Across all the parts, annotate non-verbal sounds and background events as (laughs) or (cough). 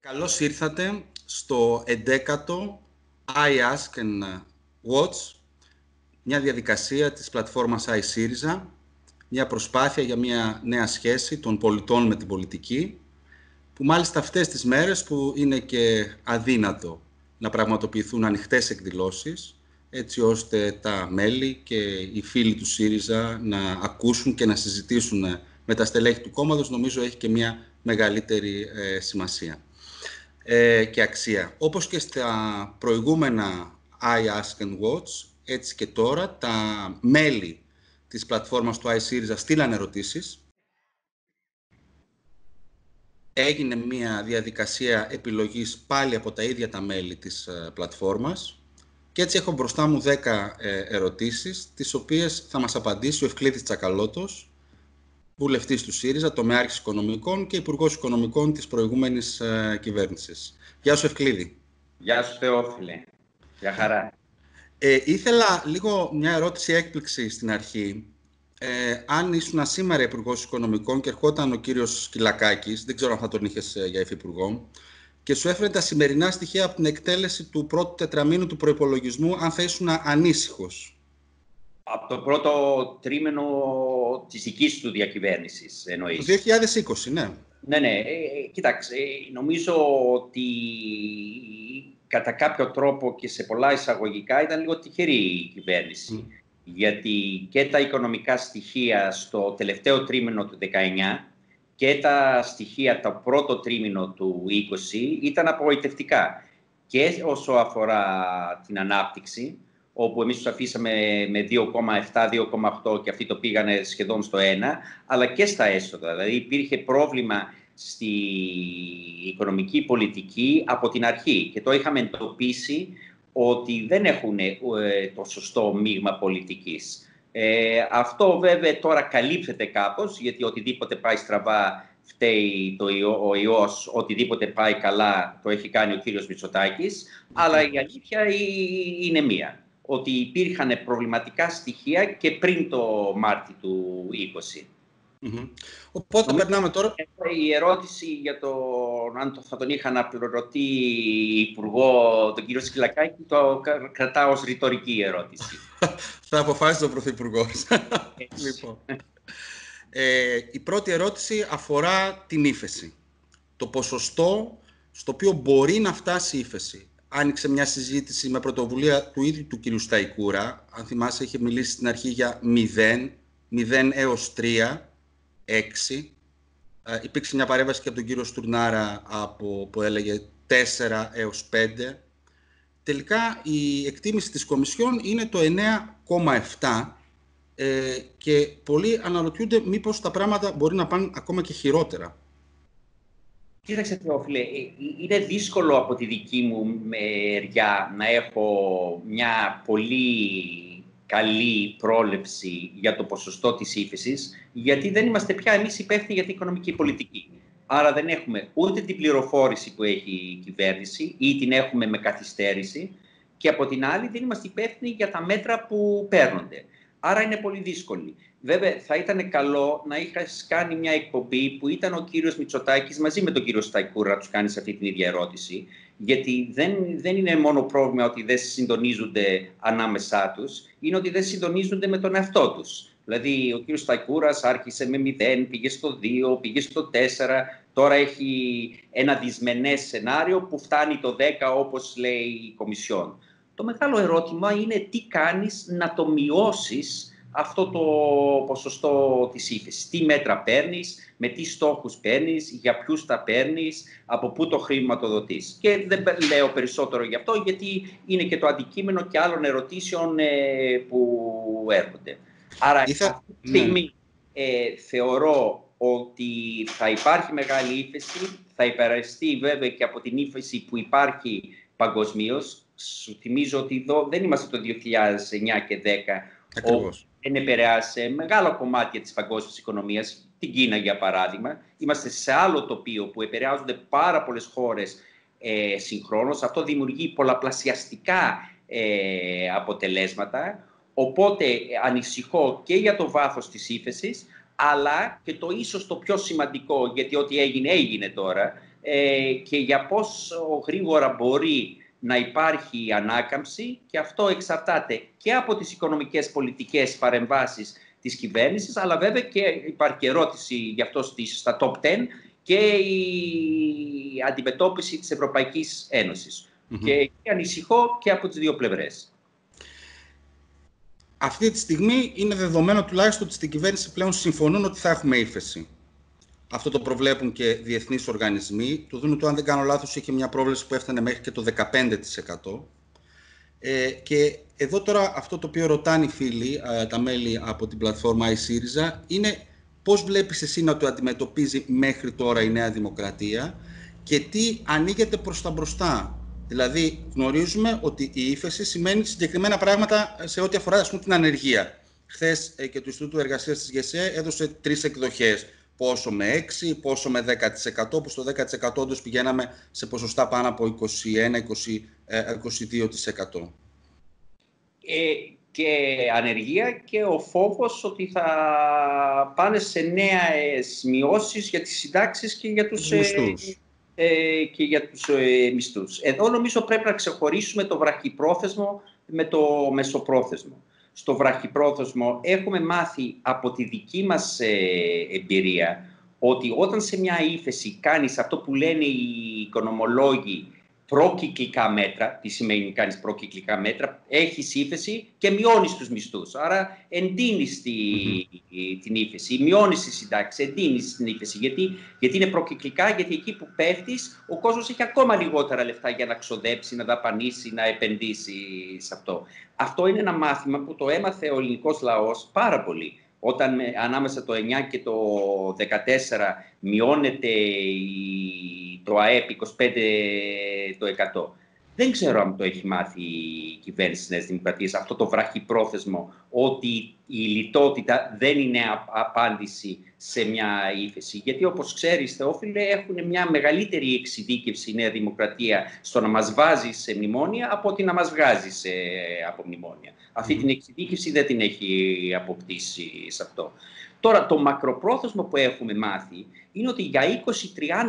Καλώς ήρθατε στο 11ο I Ask and Watch, μια διαδικασία της πλατφόρμας iSyriza, μια προσπάθεια για μια νέα σχέση των πολιτών με την πολιτική, που μάλιστα αυτές τις μέρες που είναι και αδύνατο να πραγματοποιηθούν ανοιχτές εκδηλώσεις, έτσι ώστε τα μέλη και οι φίλοι του ΣΥΡΙΖΑ να ακούσουν και να συζητήσουν με τα στελέχη του κόμματος, νομίζω έχει και μια μεγαλύτερη ε, σημασία ε, και αξία. Όπως και στα προηγούμενα I Ask and Watch, έτσι και τώρα τα μέλη της πλατφόρμας του iSeries στείλαν ερωτήσεις. Έγινε μια διαδικασία επιλογής πάλι από τα ίδια τα μέλη της ε, πλατφόρμας και έτσι έχω μπροστά μου 10 ε, ερωτήσεις, τις οποίες θα μας απαντήσει ο Ευκλήδης Τσακαλώτος, βουλευτής του ΣΥΡΙΖΑ, τομεάρχη οικονομικών και υπουργός οικονομικών της προηγούμενης ε, κυβέρνησης. Γεια σου, Ευκλήδη. Γεια σου, Θεόφιλε. Γεια χαρά. Ε, ήθελα λίγο μια ερώτηση έκπληξη στην αρχή. Ε, αν ήσουν σήμερα υπουργός Οικονομικών και ερχόταν ο κύριος Κυλακάκης, δεν ξέρω αν θα τον είχες ε, για υφυπουργό, και σου έφερε τα σημερινά στοιχεία από την εκτέλεση του πρώτου τετραμήνου του προπολογισμού, αν θα ήσουν ανήσυχος από το πρώτο τρίμηνο της δικής του διακυβέρνησης, εννοείς. Το 2020, ναι. Ναι, ναι. Ε, ε, κοίταξε, ε, νομίζω ότι κατά κάποιο τρόπο και σε πολλά εισαγωγικά ήταν λίγο τυχερή η κυβέρνηση. Γιατί και τα οικονομικά στοιχεία στο τελευταίο τρίμηνο του 19 και τα στοιχεία το πρώτο τρίμηνο του 20 ήταν απογοητευτικά. Και όσο αφορά την ανάπτυξη, όπου εμείς τους αφήσαμε με 2,7-2,8 και αυτοί το πήγανε σχεδόν στο 1, αλλά και στα έσοδα. Δηλαδή υπήρχε πρόβλημα στη οικονομική πολιτική από την αρχή και το είχαμε εντοπίσει ότι δεν έχουν ε, το σωστό μείγμα πολιτικής. Ε, αυτό βέβαια τώρα καλύπτεται κάπως, γιατί οτιδήποτε πάει στραβά φταίει το ο ιός, οτιδήποτε πάει καλά το έχει κάνει ο κύριος Μητσοτάκης, αλλά η αλήθεια είναι μία ότι υπήρχαν προβληματικά στοιχεία και πριν το Μάρτι του 20. Mm-hmm. Οπότε περνάμε τώρα. Η ερώτηση για το αν θα τον είχα να πληρωθεί υπουργό τον κύριο Σκυλακάκη το κρατάω ως ρητορική ερώτηση. (laughs) θα αποφάσισε ο Πρωθυπουργός. (laughs) λοιπόν. ε, η πρώτη ερώτηση αφορά την ύφεση. Το ποσοστό στο οποίο μπορεί να φτάσει η ύφεση άνοιξε μια συζήτηση με πρωτοβουλία του ίδιου του κ. Σταϊκούρα. Αν θυμάσαι, είχε μιλήσει στην αρχή για 0, 0 έως 3, 6. Ε, υπήρξε μια παρέμβαση και από τον κύριο Στουρνάρα από, που έλεγε 4 έως 5. Τελικά η εκτίμηση της Κομισιόν είναι το 9,7 ε, και πολλοί αναρωτιούνται μήπως τα πράγματα μπορεί να πάνε ακόμα και χειρότερα. Κοίταξε, Θεόφιλε, ε, είναι δύσκολο από τη δική μου μεριά να έχω μια πολύ καλή πρόληψη για το ποσοστό της ύφεσης, γιατί δεν είμαστε πια εμείς υπεύθυνοι για την οικονομική πολιτική. Άρα δεν έχουμε ούτε την πληροφόρηση που έχει η κυβέρνηση ή την έχουμε με καθυστέρηση και από την άλλη δεν είμαστε υπεύθυνοι για τα μέτρα που παίρνονται. Άρα είναι πολύ δύσκολη. Βέβαια, θα ήταν καλό να είχα κάνει μια εκπομπή που ήταν ο κύριος Μητσοτάκης μαζί με τον κύριο Σταϊκούρα να τους κάνεις αυτή την ίδια ερώτηση. Γιατί δεν, δεν είναι μόνο πρόβλημα ότι δεν συντονίζονται ανάμεσά τους, είναι ότι δεν συντονίζονται με τον εαυτό τους. Δηλαδή, ο κύριος Σταϊκούρας άρχισε με 0, πήγε στο 2, πήγε στο 4, τώρα έχει ένα δυσμενές σενάριο που φτάνει το 10 όπως λέει η Κομισιόν. Το μεγάλο ερώτημα είναι τι κάνεις να το μειώσεις αυτό το ποσοστό της ύφεσης. Τι μέτρα παίρνεις, με τι στόχους παίρνεις, για ποιους τα παίρνεις, από πού το χρηματοδοτείς. Και δεν λέω περισσότερο γι' αυτό, γιατί είναι και το αντικείμενο και άλλων ερωτήσεων ε, που έρχονται. Άρα, Ήθε... αυτή τη στιγμή ε, θεωρώ ότι θα υπάρχει μεγάλη ύφεση, θα υπεραστεί βέβαια και από την ύφεση που υπάρχει παγκοσμίως. Σου θυμίζω ότι εδώ δεν είμαστε το 2009 και 2010, Ακριβώς επηρεάσει μεγάλο κομμάτι της παγκόσμιας οικονομίας, την Κίνα για παράδειγμα. Είμαστε σε άλλο τοπίο που επηρεάζονται πάρα πολλές χώρες ε, συγχρόνως. Αυτό δημιουργεί πολλαπλασιαστικά ε, αποτελέσματα. Οπότε ανησυχώ και για το βάθος της ύφεσης, αλλά και το ίσως το πιο σημαντικό, γιατί ό,τι έγινε έγινε τώρα, ε, και για πόσο γρήγορα μπορεί να υπάρχει ανάκαμψη και αυτό εξαρτάται και από τις οικονομικές πολιτικές παρεμβάσεις της κυβέρνησης, αλλά βέβαια και υπάρχει ερώτηση γι' αυτό στα top 10 και η αντιμετώπιση της Ευρωπαϊκής Και ανησυχώ και από τις δύο πλευρές. Αυτή τη στιγμή είναι δεδομένο τουλάχιστον ότι στην κυβέρνηση πλέον συμφωνούν ότι θα έχουμε ύφεση. Αυτό το προβλέπουν και διεθνείς οργανισμοί. Το δούμε το, αν δεν κάνω λάθος, είχε μια πρόβλεψη που έφτανε μέχρι και το 15%. Ε, και εδώ τώρα αυτό το οποίο ρωτάνε οι φίλοι, ε, τα μέλη από την πλατφόρμα iSyriza, είναι πώς βλέπεις εσύ να το αντιμετωπίζει μέχρι τώρα η Νέα Δημοκρατία και τι ανοίγεται προς τα μπροστά. Δηλαδή, γνωρίζουμε ότι η ύφεση σημαίνει συγκεκριμένα πράγματα σε ό,τι αφορά ας πούμε, την ανεργία. Χθες ε, και το Ινστιτούτο Εργασίας της ΓΕΣΕ έδωσε τρεις εκδοχές. Πόσο με 6, πόσο με 10%, που στο 10% όντως πηγαίναμε σε ποσοστά πάνω από 21-22%. Ε, και ανεργία και ο φόβος ότι θα πάνε σε νέες μειώσεις για τις συντάξεις και για τους, ε, ε, και για τους ε, μισθούς. Εδώ νομίζω πρέπει να ξεχωρίσουμε το βραχυπρόθεσμο με το μεσοπρόθεσμο. Στο βραχυπρόθεσμο έχουμε μάθει από τη δική μας ε, εμπειρία ότι όταν σε μια ύφεση κάνεις αυτό που λένε οι οικονομολόγοι προκυκλικά μέτρα. Τι σημαίνει κάνεις προκυκλικά μέτρα. Έχεις ύφεση και μειώνεις τους μισθούς. Άρα εντείνεις τη, την ύφεση, μειώνεις τη συντάξη, εντείνεις την ύφεση. Γιατί, γιατί είναι προκυκλικά, γιατί εκεί που πέφτεις, ο κόσμος έχει ακόμα λιγότερα λεφτά για να ξοδέψει, να δαπανίσει, να επενδύσει σε αυτό. Αυτό είναι ένα μάθημα που το έμαθε ο ελληνικός λαός πάρα πολύ όταν ανάμεσα το 9 και το 14 μειώνεται το ΑΕΠ 25%. Δεν ξέρω αν το έχει μάθει η κυβέρνηση της Νέας Δημοκρατίας αυτό το βραχυπρόθεσμο ότι η λιτότητα δεν είναι απάντηση σε μια ύφεση. Γιατί όπως ξέρεις Θεόφιλε έχουν μια μεγαλύτερη εξειδίκευση η Νέα Δημοκρατία στο να μας βάζει σε μνημόνια από ότι να μας βγάζει σε, από μνημόνια. Αυτή την εξειδίκευση δεν την έχει αποκτήσει σε αυτό. Τώρα, το μακροπρόθεσμο που έχουμε μάθει είναι ότι για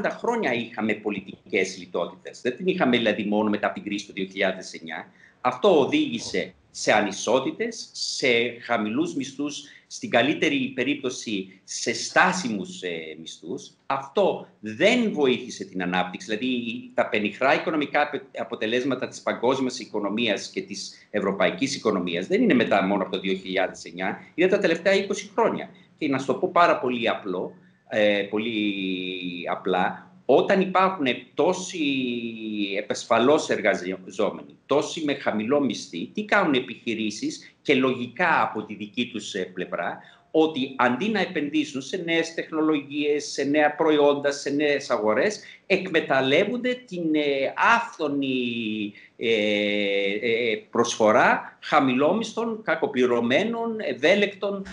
20-30 χρόνια είχαμε πολιτικές λιτότητες. Δεν την είχαμε δηλαδή μόνο μετά την κρίση του 2009. Αυτό οδήγησε σε ανισότητες, σε χαμηλούς μισθούς, στην καλύτερη περίπτωση σε στάσιμους ε, μισθούς. Αυτό δεν βοήθησε την ανάπτυξη. Δηλαδή τα πενιχρά οικονομικά αποτελέσματα της παγκόσμιας οικονομίας και της ευρωπαϊκής οικονομίας δεν είναι μετά μόνο από το 2009, είναι τα τελευταία 20 χρόνια. Και να σου το πω πάρα πολύ απλό, ε, πολύ απλά, όταν υπάρχουν τόσοι επεσφαλώς εργαζόμενοι, τόσοι με χαμηλό μισθή, τι κάνουν επιχειρήσεις και λογικά από τη δική τους ε, πλευρά, ότι αντί να επενδύσουν σε νέες τεχνολογίες, σε νέα προϊόντα, σε νέες αγορές, εκμεταλλεύονται την ε, άφθονη ε, προσφορά χαμηλόμισθων, κακοπληρωμένων, ευέλικτων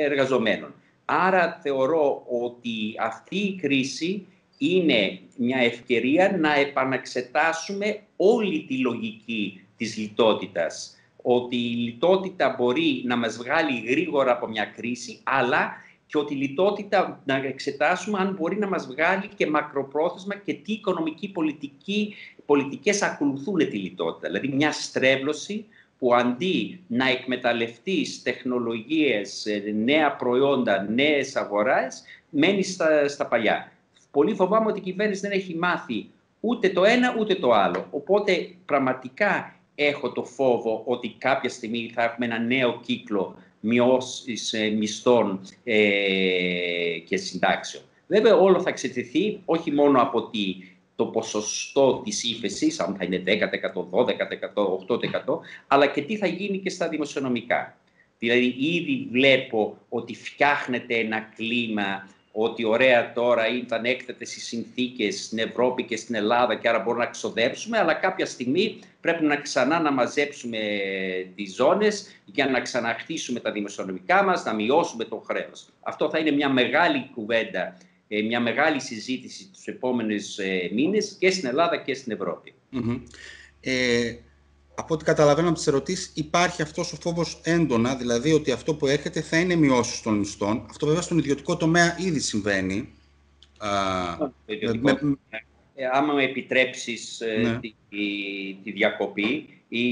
εργαζομένων. Άρα θεωρώ ότι αυτή η κρίση είναι μια ευκαιρία να επαναξετάσουμε όλη τη λογική της λιτότητας. Ότι η λιτότητα μπορεί να μας βγάλει γρήγορα από μια κρίση, αλλά και ότι η λιτότητα να εξετάσουμε αν μπορεί να μας βγάλει και μακροπρόθεσμα και τι οικονομική πολιτική, πολιτικές ακολουθούν τη λιτότητα. Δηλαδή μια στρέβλωση που αντί να εκμεταλλευτείς τεχνολογίες, νέα προϊόντα, νέες αγοράς, μένει στα, στα παλιά πολύ φοβάμαι ότι η κυβέρνηση δεν έχει μάθει ούτε το ένα ούτε το άλλο. Οπότε πραγματικά έχω το φόβο ότι κάποια στιγμή θα έχουμε ένα νέο κύκλο μειώσεις ε, μισθών ε, και συντάξεων. Βέβαια όλο θα εξετηθεί όχι μόνο από το ποσοστό της ύφεσης, αν θα είναι 10%, 12%, 8%, αλλά και τι θα γίνει και στα δημοσιονομικά. Δηλαδή ήδη βλέπω ότι φτιάχνεται ένα κλίμα ότι ωραία τώρα ήταν έκτατες οι συνθήκες στην Ευρώπη και στην Ελλάδα και άρα μπορούμε να ξοδέψουμε, αλλά κάποια στιγμή πρέπει να ξανά να μαζέψουμε τις ζώνες για να ξαναχτίσουμε τα δημοσιονομικά μας, να μειώσουμε το χρέος. Αυτό θα είναι μια μεγάλη κουβέντα, ε, μια μεγάλη συζήτηση τους επόμενους ε, μήνες και στην Ελλάδα και στην Ευρώπη. Ε, από ό,τι καταλαβαίνω από τις ερωτήσεις, υπάρχει αυτός ο φόβος έντονα, δηλαδή ότι αυτό που έρχεται θα είναι μειώσεις των μισθών. Αυτό βέβαια στον ιδιωτικό τομέα ήδη συμβαίνει. Ε, άμα με επιτρέψεις ε, ναι. τη, τη, διακοπή, η,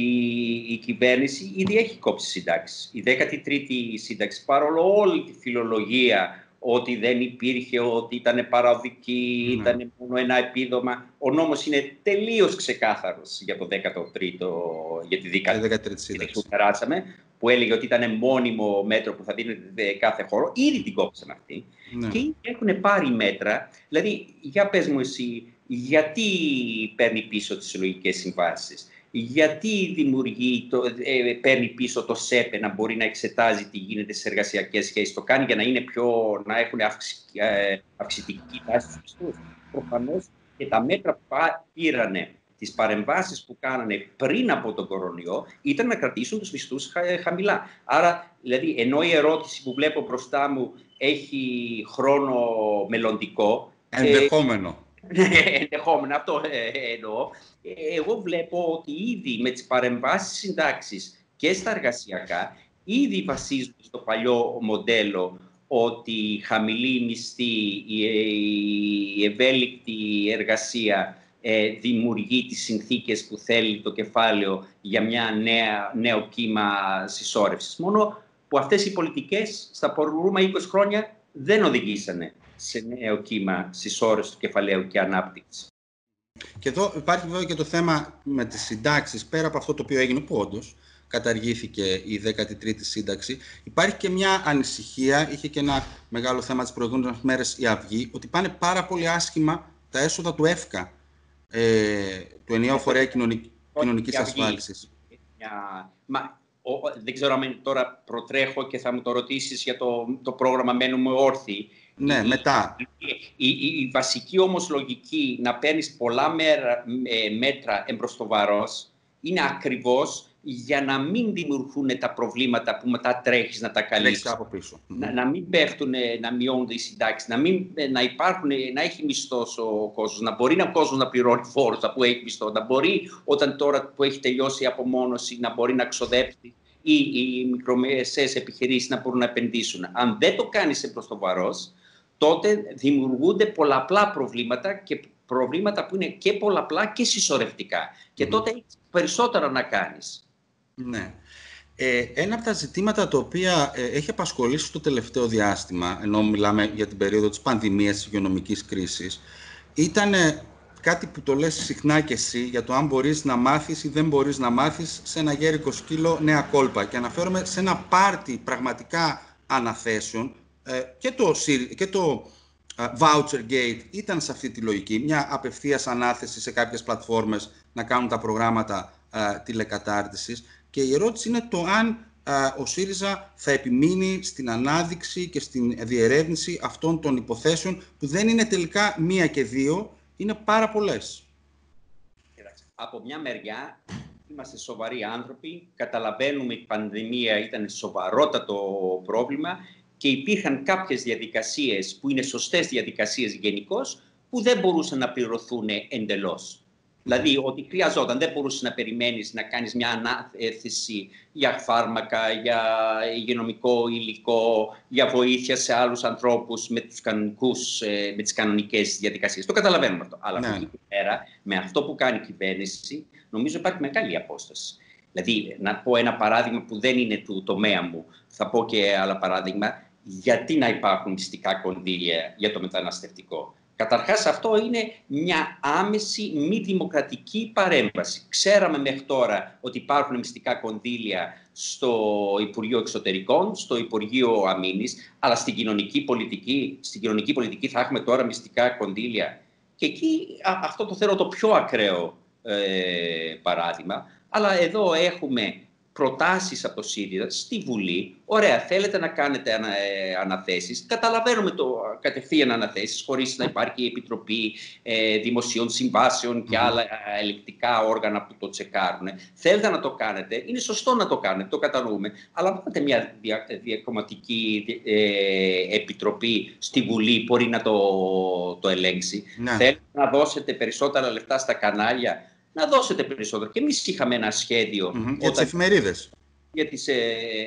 η κυβέρνηση ήδη έχει κόψει συντάξεις. Η 13η σύνταξη, παρόλο όλη τη φιλολογία ότι δεν υπήρχε, ότι ήταν παραδική, ναι. ήταν μόνο ένα επίδομα. Ο νόμος είναι τελείως ξεκάθαρος για το 13ο, για τη 13η σύνταξη που περάσαμε, που έλεγε ότι ήταν μόνιμο μέτρο που θα δίνεται κάθε χώρο. Ήδη την κόψαμε αυτή. Ναι. Και έχουν πάρει μέτρα. Δηλαδή, για πες μου εσύ, γιατί παίρνει πίσω τις συλλογικές συμβάσεις; Γιατί δημιουργεί, το, ε, παίρνει πίσω το ΣΕΠΕ να μπορεί να εξετάζει τι γίνεται σε εργασιακές σχέσεις. Το κάνει για να, είναι πιο, να έχουν αυξη, ε, αυξητική τάση στους μισθού. Προφανώς και τα μέτρα που πήρανε τις παρεμβάσεις που κάνανε πριν από τον κορονοϊό ήταν να κρατήσουν τους μισθούς χαμηλά. Άρα, δηλαδή, ενώ η ερώτηση που βλέπω μπροστά μου έχει χρόνο μελλοντικό. Ενδεχόμενο. (laughs) ενδεχόμενα, αυτό ε, εννοώ. Εγώ βλέπω ότι ήδη με τις παρεμβάσεις συντάξεις και στα εργασιακά, ήδη βασίζονται στο παλιό μοντέλο ότι η χαμηλή μισθή, η ευέλικτη εργασία ε, δημιουργεί τις συνθήκες που θέλει το κεφάλαιο για μια νέα, νέο κύμα συσσόρευσης. Μόνο που αυτές οι πολιτικές στα προηγούμενα 20 χρόνια δεν οδηγήσανε σε νέο κύμα συσσόρευση του κεφαλαίου και ανάπτυξης. Και εδώ υπάρχει βέβαια και το θέμα με τις συντάξεις, πέρα από αυτό το οποίο έγινε που όντως καταργήθηκε η 13η σύνταξη. Υπάρχει και μια ανησυχία, είχε και ένα μεγάλο θέμα τις προηγούμενες μέρες η Αυγή, ότι πάνε πάρα πολύ άσχημα τα έσοδα του ΕΦΚΑ, ε, του ενιαίου φορέα κοινωνικής, κοινωνικής ασφάλισης. Μα, δεν ξέρω αν τώρα προτρέχω και θα μου το ρωτήσεις για το, το πρόγραμμα «Μένουμε όρθιοι». Ναι, μετά. Η, η, βασική όμως λογική να παίρνεις πολλά μέρα, ε, μέτρα εμπροστοβαρός είναι ακριβώς για να μην δημιουργούν τα προβλήματα που μετά τρέχεις να τα καλύψεις. από πίσω. Να, να μην πέφτουν, να μειώνονται οι συντάξεις, να, μην, να, υπάρχουν, να έχει μισθός ο κόσμος, να μπορεί ο κόσμος να πληρώνει φόρους που έχει μισθό, να μπορεί όταν τώρα που έχει τελειώσει η απομόνωση να μπορεί να ξοδέψει ή οι μικρομεσαίες επιχειρήσεις να μπορούν να επενδύσουν. Αν δεν το κάνεις εμπροστοβαρός, τότε δημιουργούνται πολλαπλά προβλήματα και προβλήματα που είναι και πολλαπλά και συσσωρευτικά. Και τότε έχεις περισσότερα να κάνεις. Ναι. Ε, ένα από τα ζητήματα τα οποία ε, έχει απασχολήσει το τελευταίο διάστημα, ενώ μιλάμε για την περίοδο της πανδημίας, της υγειονομικής κρίσης, ήταν κάτι που το λες συχνά και εσύ για το αν μπορείς να μάθεις ή δεν μπορείς να μάθεις σε ένα γέρικο σκύλο νέα κόλπα. Και αναφέρομαι σε ένα πάρτι πραγματικά αναθέσεων ε, και το, και το Voucher Gate ήταν σε αυτή τη λογική, μια απευθείας ανάθεση σε κάποιες πλατφόρμες να κάνουν τα προγράμματα τηλεκατάρτισης και η ερώτηση είναι το αν ο ΣΥΡΙΖΑ θα επιμείνει στην ανάδειξη και στην διερεύνηση αυτών των υποθέσεων που δεν είναι τελικά μία και δύο, είναι πάρα πολλές. Από μια μεριά είμαστε σοβαροί άνθρωποι, καταλαβαίνουμε η πανδημία ήταν σοβαρότατο πρόβλημα και υπήρχαν κάποιες διαδικασίες που είναι σωστές διαδικασίες γενικώς που δεν μπορούσαν να πληρωθούν εντελώς. Δηλαδή ότι χρειαζόταν, δεν μπορούσες να περιμένεις να κάνεις μια ανάθεση για φάρμακα, για υγειονομικό υλικό, για βοήθεια σε άλλους ανθρώπους με, τους κανονικούς, ε, με τις κανονικές διαδικασίες. Το καταλαβαίνουμε αυτό. Αλλά ναι. αυτή πέρα, με αυτό που κάνει η κυβέρνηση, νομίζω υπάρχει μεγάλη απόσταση. Δηλαδή, να πω ένα παράδειγμα που δεν είναι του τομέα μου, θα πω και άλλα παράδειγμα, γιατί να υπάρχουν μυστικά κονδύλια για το μεταναστευτικό. Καταρχάς αυτό είναι μια άμεση μη δημοκρατική παρέμβαση. Ξέραμε μέχρι τώρα ότι υπάρχουν μυστικά κονδύλια στο Υπουργείο Εξωτερικών, στο Υπουργείο Αμήνης, αλλά στην κοινωνική πολιτική, στην κοινωνική πολιτική θα έχουμε τώρα μυστικά κονδύλια. Και εκεί αυτό το θέλω το πιο ακραίο ε, παράδειγμα. Αλλά εδώ έχουμε προτάσεις από το ΣΥΡΙΖΑ στη Βουλή. Ωραία, θέλετε να κάνετε ανα, ε, αναθέσεις. Καταλαβαίνουμε το κατευθείαν αναθέσεις, χωρίς να υπάρχει η Επιτροπή ε, Δημοσίων Συμβάσεων και άλλα ε, ελεκτικά όργανα που το τσεκάρουν. Θέλετε να το κάνετε, είναι σωστό να το κάνετε, το κατανοούμε. Αλλά πάτε μια δια, διακομματική ε, επιτροπή στη Βουλή, μπορεί να το, το ελέγξει. Ναι. Θέλετε να δώσετε περισσότερα λεφτά στα κανάλια, να δώσετε περισσότερο. Και εμείς είχαμε ένα σχέδιο. Mm-hmm. Για τις εφημερίδες. Για τις ε,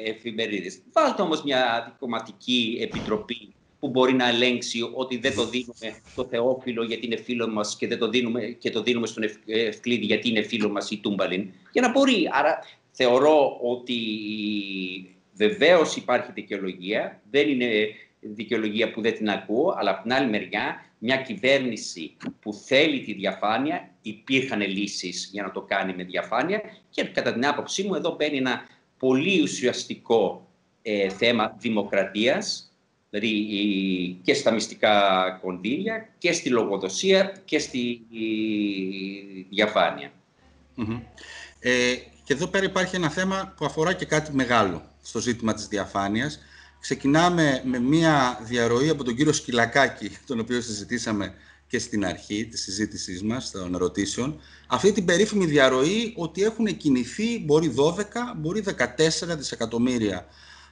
εφημερίδες. Βάλτε όμως μια δικοματική επιτροπή που που μπορεί να ελέγξει ότι δεν το δίνουμε το Θεόφιλο γιατί είναι φίλο μας και, δεν το, δίνουμε, και το δίνουμε στον Ευκλήδη γιατί είναι φίλο μας η Τούμπαλιν. Για να μπορεί. Άρα θεωρώ ότι βεβαίως υπάρχει δικαιολογία. Δεν είναι δικαιολογία που δεν την ακούω, αλλά από την άλλη μεριά μια κυβέρνηση που θέλει τη διαφάνεια, υπήρχαν λύσεις για να το κάνει με διαφάνεια και κατά την άποψή μου εδώ μπαίνει ένα πολύ ουσιαστικό ε, θέμα δημοκρατίας, δηλαδή και στα μυστικά κονδύλια και στη λογοδοσία και στη διαφανεια Ε, και εδώ πέρα υπάρχει ένα θέμα που αφορά και κάτι μεγάλο στο ζήτημα της διαφάνειας. Ξεκινάμε με μία διαρροή από τον κύριο Σκυλακάκη, τον οποίο συζητήσαμε και στην αρχή της συζήτησής μας, των ερωτήσεων. Αυτή την περίφημη διαρροή ότι έχουν κινηθεί, μπορεί 12, μπορεί 14 δισεκατομμύρια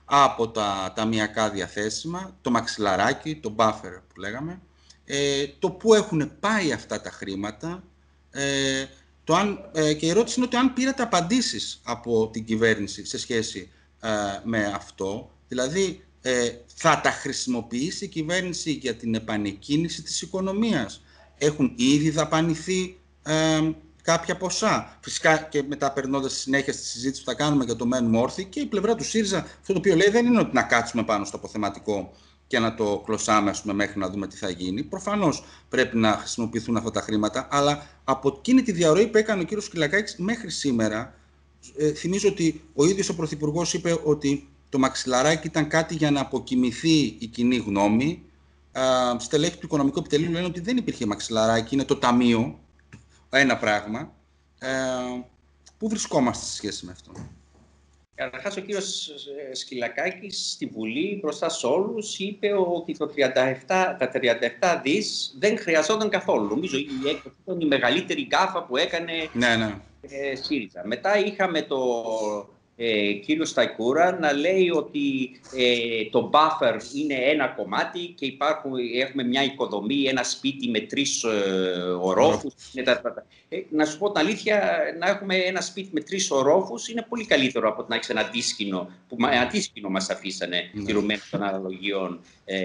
από τα ταμιακά διαθέσιμα, το μαξιλαράκι, το buffer που λέγαμε, ε, το πού έχουν πάει αυτά τα χρήματα, ε, το αν, ε, και η ερώτηση είναι ότι αν πήρατε απαντήσεις από την κυβέρνηση σε σχέση ε, με αυτό, δηλαδή ε, θα τα χρησιμοποιήσει η κυβέρνηση για την επανεκκίνηση της οικονομίας. Έχουν ήδη δαπανηθεί κάποια ποσά. Φυσικά και μετά περνώντας στη συνέχεια στη συζήτηση που θα κάνουμε για το μένουμε όρθιοι και η πλευρά του ΣΥΡΙΖΑ, αυτό το οποίο λέει δεν είναι ότι να κάτσουμε πάνω στο αποθεματικό και να το κλωσάμε ας πούμε, μέχρι να δούμε τι θα γίνει. Προφανώς πρέπει να χρησιμοποιηθούν αυτά τα χρήματα, αλλά από εκείνη τη διαρροή που έκανε ο κύριος Κυλακάκης μέχρι σήμερα, ε, θυμίζω ότι ο ίδιος ο Πρωθυπουργός είπε ότι το μαξιλαράκι ήταν κάτι για να αποκοιμηθεί η κοινή γνώμη. Ε, στελέχη του Οικονομικού Επιτελείου λένε ότι δεν υπήρχε μαξιλαράκι, είναι το ταμείο ένα πράγμα. Ε, πού βρισκόμαστε σε σχέση με αυτό; Καταρχάς, ο κύριος ε, Σκυλακάκης στη Βουλή μπροστά σε όλους είπε ότι το 37, τα 37 δις δεν χρειαζόταν καθόλου. Νομίζω η έκδοση ήταν η μεγαλύτερη γκάφα που έκανε ναι, ναι. Ε, ΣΥΡΙΖΑ. Μετά είχαμε το ε, κύριος Σταϊκούρα να λέει ότι ε, το buffer είναι ένα κομμάτι και υπάρχουν, έχουμε μια οικοδομή, ένα σπίτι με τρεις ε, ορόφους. Ε, να σου πω την αλήθεια, να έχουμε ένα σπίτι με τρεις ορόφους είναι πολύ καλύτερο από να έχεις ένα αντίσκηνο, που ένα αντίσκηνο μας αφήσανε mm. τηρουμένο των αναλογιών. Ε,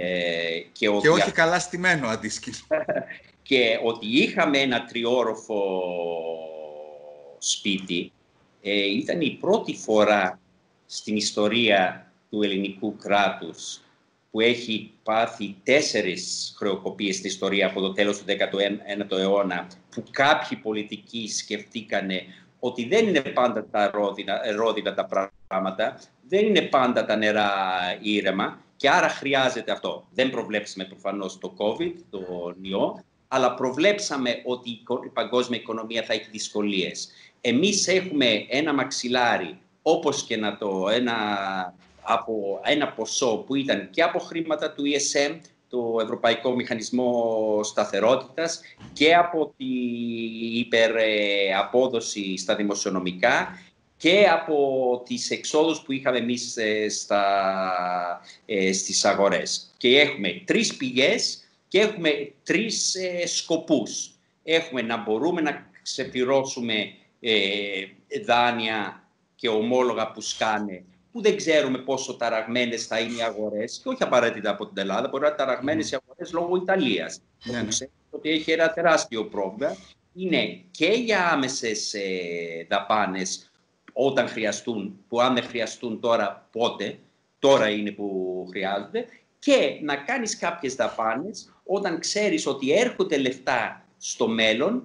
και, ότι... και όχι καλά στημένο αντίσκηνο. (laughs) και ότι είχαμε ένα τριόροφο σπίτι, ε, ήταν η πρώτη φορά στην ιστορία του ελληνικού κράτους που έχει πάθει τέσσερις χρεοκοπίες στην ιστορία από το τέλος του 19ου αιώνα που κάποιοι πολιτικοί σκεφτήκανε ότι δεν είναι πάντα τα ρόδινα, ρόδινα τα πράγματα, δεν είναι πάντα τα νερά ήρεμα και άρα χρειάζεται αυτό. Δεν προβλέψαμε προφανώς το COVID, το ιό, αλλά προβλέψαμε ότι η παγκόσμια οικονομία θα έχει δυσκολίες εμείς έχουμε ένα μαξιλάρι, όπως και να το, ένα, από ένα ποσό που ήταν και από χρήματα του ESM, το Ευρωπαϊκό Μηχανισμό Σταθερότητας και από την υπεραπόδοση στα δημοσιονομικά και από τις εξόδους που είχαμε εμείς ε, στα, ε, στις αγορές. Και έχουμε τρεις πηγές και έχουμε τρεις ε, σκοπούς. Έχουμε να μπορούμε να ξεπληρώσουμε ε, δάνεια και ομόλογα που σκάνε, που δεν ξέρουμε πόσο ταραγμένες θα είναι οι αγορές, και όχι απαραίτητα από την Ελλάδα, μπορεί να είναι ταραγμένες οι αγορές λόγω Ιταλίας. Ναι, ναι. ότι έχει ένα τεράστιο πρόβλημα. Είναι και για άμεσες ε, δαπάνες όταν χρειαστούν, που αν δεν χρειαστούν τώρα πότε, τώρα είναι που χρειάζονται, και να κάνεις κάποιες δαπάνες όταν ξέρεις ότι έρχονται λεφτά στο μέλλον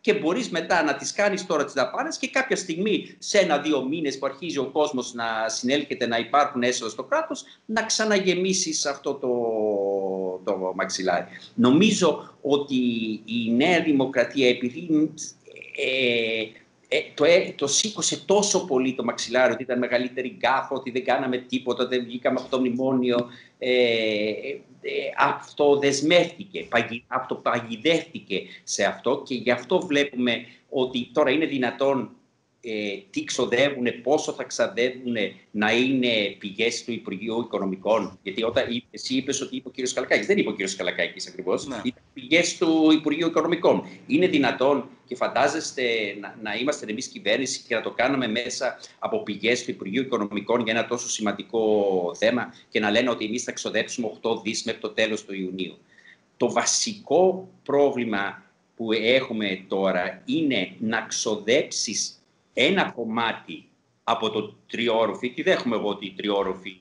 και μπορείς μετά να τις κάνεις τώρα τις δαπάνες και κάποια στιγμή σε ένα-δύο μήνες που αρχίζει ο κόσμος να συνέλχεται να υπάρχουν έσοδα στο κράτος να ξαναγεμίσεις αυτό το, το μαξιλάρι. Νομίζω ότι η Νέα Δημοκρατία επειδή ε, ε, το, ε, το σήκωσε τόσο πολύ το μαξιλάρι ότι ήταν μεγαλύτερη γκάφα, ότι δεν κάναμε τίποτα, δεν βγήκαμε από το μνημόνιο. Ε, ε, ε αυτό δεσμεύτηκε, αυτοπαγιδεύτηκε σε αυτό και γι' αυτό βλέπουμε ότι τώρα είναι δυνατόν ε, τι ξοδεύουν, πόσο θα ξαδεύουν να είναι πηγές του Υπουργείου Οικονομικών. Γιατί όταν εσύ είπες ότι είπε ο κ. Καλακάκης, δεν είπε ο κ. Καλακάκης ακριβώς. Ναι. Ήταν πηγές του Υπουργείου Οικονομικών. Είναι δυνατόν και φαντάζεστε να, να είμαστε εμείς κυβέρνηση και να το κάνουμε μέσα από πηγές του Υπουργείου Οικονομικών για ένα τόσο σημαντικό θέμα και να λένε ότι εμείς θα ξοδέψουμε 8 δις μέχρι το τέλος του Ιουνίου. Το βασικό πρόβλημα που έχουμε τώρα είναι να ξοδέψεις ένα κομμάτι από το τριόροφη, και δέχομαι εγώ τη τριόροφη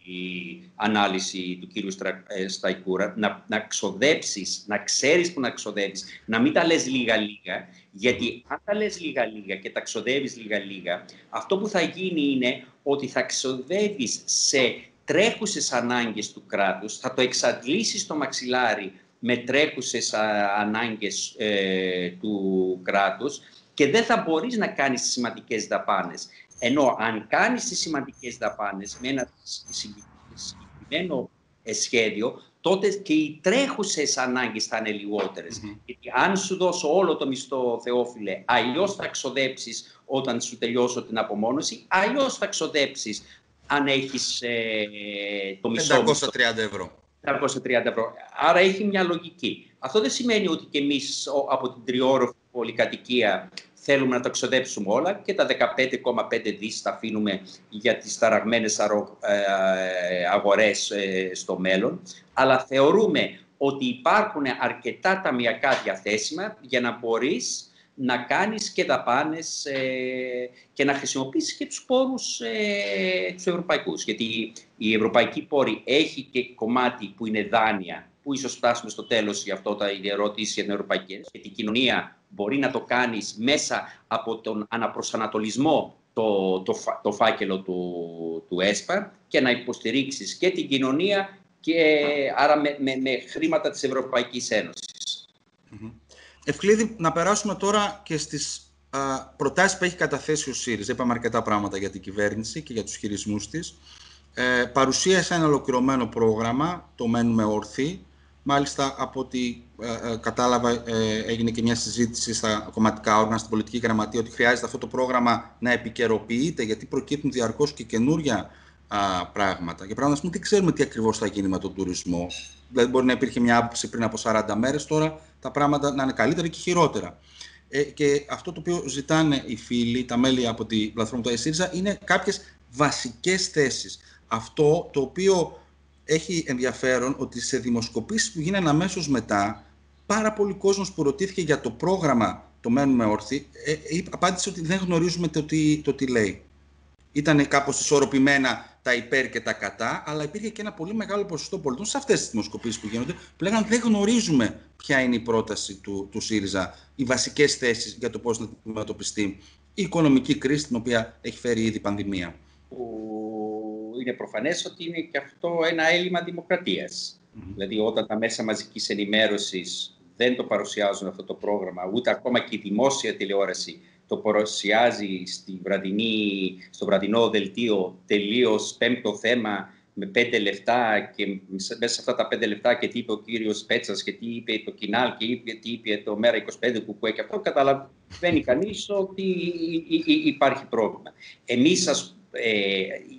ανάλυση του κύριου ε, Σταϊκούρα, να, να ξοδέψεις, να ξέρεις που να ξοδέψεις, να μην τα λες λίγα-λίγα, γιατί αν τα λες λίγα-λίγα και τα ξοδεύεις λίγα-λίγα, αυτό που θα γίνει είναι ότι θα ξοδεύεις σε τρέχουσες ανάγκες του κράτους, θα το εξαντλήσεις στο μαξιλάρι με τρέχουσες ανάγκες ε, του κράτους και δεν θα μπορείς να κάνεις τις σημαντικές δαπάνες. Ενώ αν κάνεις τις σημαντικές δαπάνες με ένα συγκεκριμένο ε, σχέδιο, τότε και οι τρέχουσες ανάγκες θα είναι λιγότερες. Γιατί αν σου δώσω όλο το μισθό, Θεόφιλε, αλλιώς θα ξοδέψεις όταν σου τελειώσω την απομόνωση, αλλιώς θα ξοδέψεις αν έχεις ε, το μισθό. 530 ευρώ. 530 ευρώ. Άρα έχει μια λογική. Αυτό δεν σημαίνει ότι και εμείς από την τριόροφη πολυκατοικία θέλουμε να τα ξοδέψουμε όλα και τα 15,5 δις τα αφήνουμε για τις ταραγμένες ε, αγορές ε, στο μέλλον. Αλλά θεωρούμε ότι υπάρχουν αρκετά ταμιακά διαθέσιμα για να μπορείς να κάνεις και δαπάνες ε, και να χρησιμοποιήσεις και τους πόρους ε, τους ευρωπαϊκούς. Γιατί η ευρωπαϊκή πόρη έχει και κομμάτι που είναι δάνεια, που ίσως φτάσουμε στο τέλος για αυτό τα ερώτηση για την Ευρωπαϊκή Ένωση. Γιατί η κοινωνία μπορεί να το κάνεις μέσα από τον αναπροσανατολισμό το, το, το φάκελο του, του ΕΣΠΑ και να υποστηρίξεις και την κοινωνία και άρα με, με, με χρήματα της Ευρωπαϊκής Ευκλήδη, να περάσουμε τώρα και στις α, προτάσεις που έχει καταθέσει ο ΣΥΡΙΖΑ. Είπαμε αρκετά πράγματα για την κυβέρνηση και για τους χειρισμούς της. Ε, παρουσίασε ένα ολοκληρωμένο πρόγραμμα, το μένουμε όρθιοι. Μάλιστα, από ό,τι ε, ε, κατάλαβα, ε, έγινε και μια συζήτηση στα κομματικά όργανα, στην πολιτική γραμματεία, ότι χρειάζεται αυτό το πρόγραμμα να επικαιροποιείται, γιατί προκύπτουν διαρκώς και καινούρια α, πράγματα. Για παράδειγμα, δεν ξέρουμε τι ακριβώς θα γίνει με τον τουρισμό. Δηλαδή, μπορεί να υπήρχε μια άποψη πριν από 40 μέρες, τώρα τα πράγματα να είναι καλύτερα και χειρότερα. Ε, και αυτό το οποίο ζητάνε οι φίλοι, τα μέλη από την πλατφόρμα του ΕΣΥΡΙΖΑ, είναι κάποιες βασικές θέσεις. Αυτό το οποίο έχει ενδιαφέρον ότι σε δημοσκοπήσεις που γίνανε αμέσως μετά, πάρα πολλοί κόσμος που ρωτήθηκε για το πρόγραμμα το μένουμε όρθιοι, ε, ε, απάντησε ότι δεν γνωρίζουμε το τι, το τι λέει ήταν κάπως ισορροπημένα τα υπέρ και τα κατά, αλλά υπήρχε και ένα πολύ μεγάλο ποσοστό πολιτών σε αυτές τις δημοσκοπήσεις που γίνονται, που λέγανε δεν γνωρίζουμε ποια είναι η πρόταση του, του ΣΥΡΙΖΑ, οι βασικές θέσεις για το πώς να αντιμετωπιστεί η οικονομική κρίση την οποία έχει φέρει ήδη η πανδημία. Είναι προφανές ότι είναι και αυτό ένα έλλειμμα δημοκρατίας. Δηλαδή όταν τα μέσα μαζικής ενημέρωσης δεν το παρουσιάζουν αυτό το πρόγραμμα, ούτε ακόμα και η δημόσια τηλεόραση το παρουσιάζει στη βραδινή, στο βραδινό δελτίο τελείως πέμπτο θέμα με πέντε λεφτά και μέσα σε αυτά τα πέντε λεφτά και τι είπε ο κύριος Πέτσας και τι είπε το Κινάλ και τι είπε το Μέρα 25 που και αυτό, καταλαβαίνει κανείς ότι υπάρχει πρόβλημα. Εμείς, ε,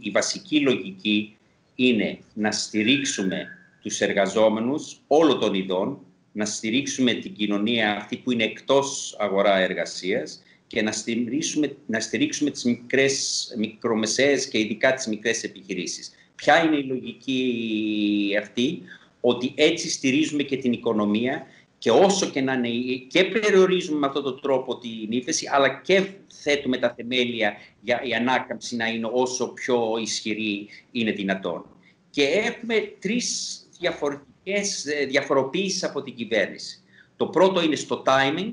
η βασική λογική είναι να στηρίξουμε τους εργαζόμενους όλων των ειδών, να στηρίξουμε την κοινωνία αυτή που είναι εκτός αγορά εργασίας και να στηρίξουμε, να στηρίξουμε τις μικρές, μικρομεσαίες και ειδικά τις μικρές επιχειρήσεις. Ποια είναι η λογική αυτή, ότι έτσι στηρίζουμε και την οικονομία και όσο και να είναι, και περιορίζουμε με αυτόν τον τρόπο την ύφεση, αλλά και θέτουμε τα θεμέλια για η ανάκαμψη να είναι όσο πιο ισχυρή είναι δυνατόν. Και έχουμε τρεις διαφορετικές ε, διαφοροποίησεις από την κυβέρνηση. Το πρώτο είναι στο timing,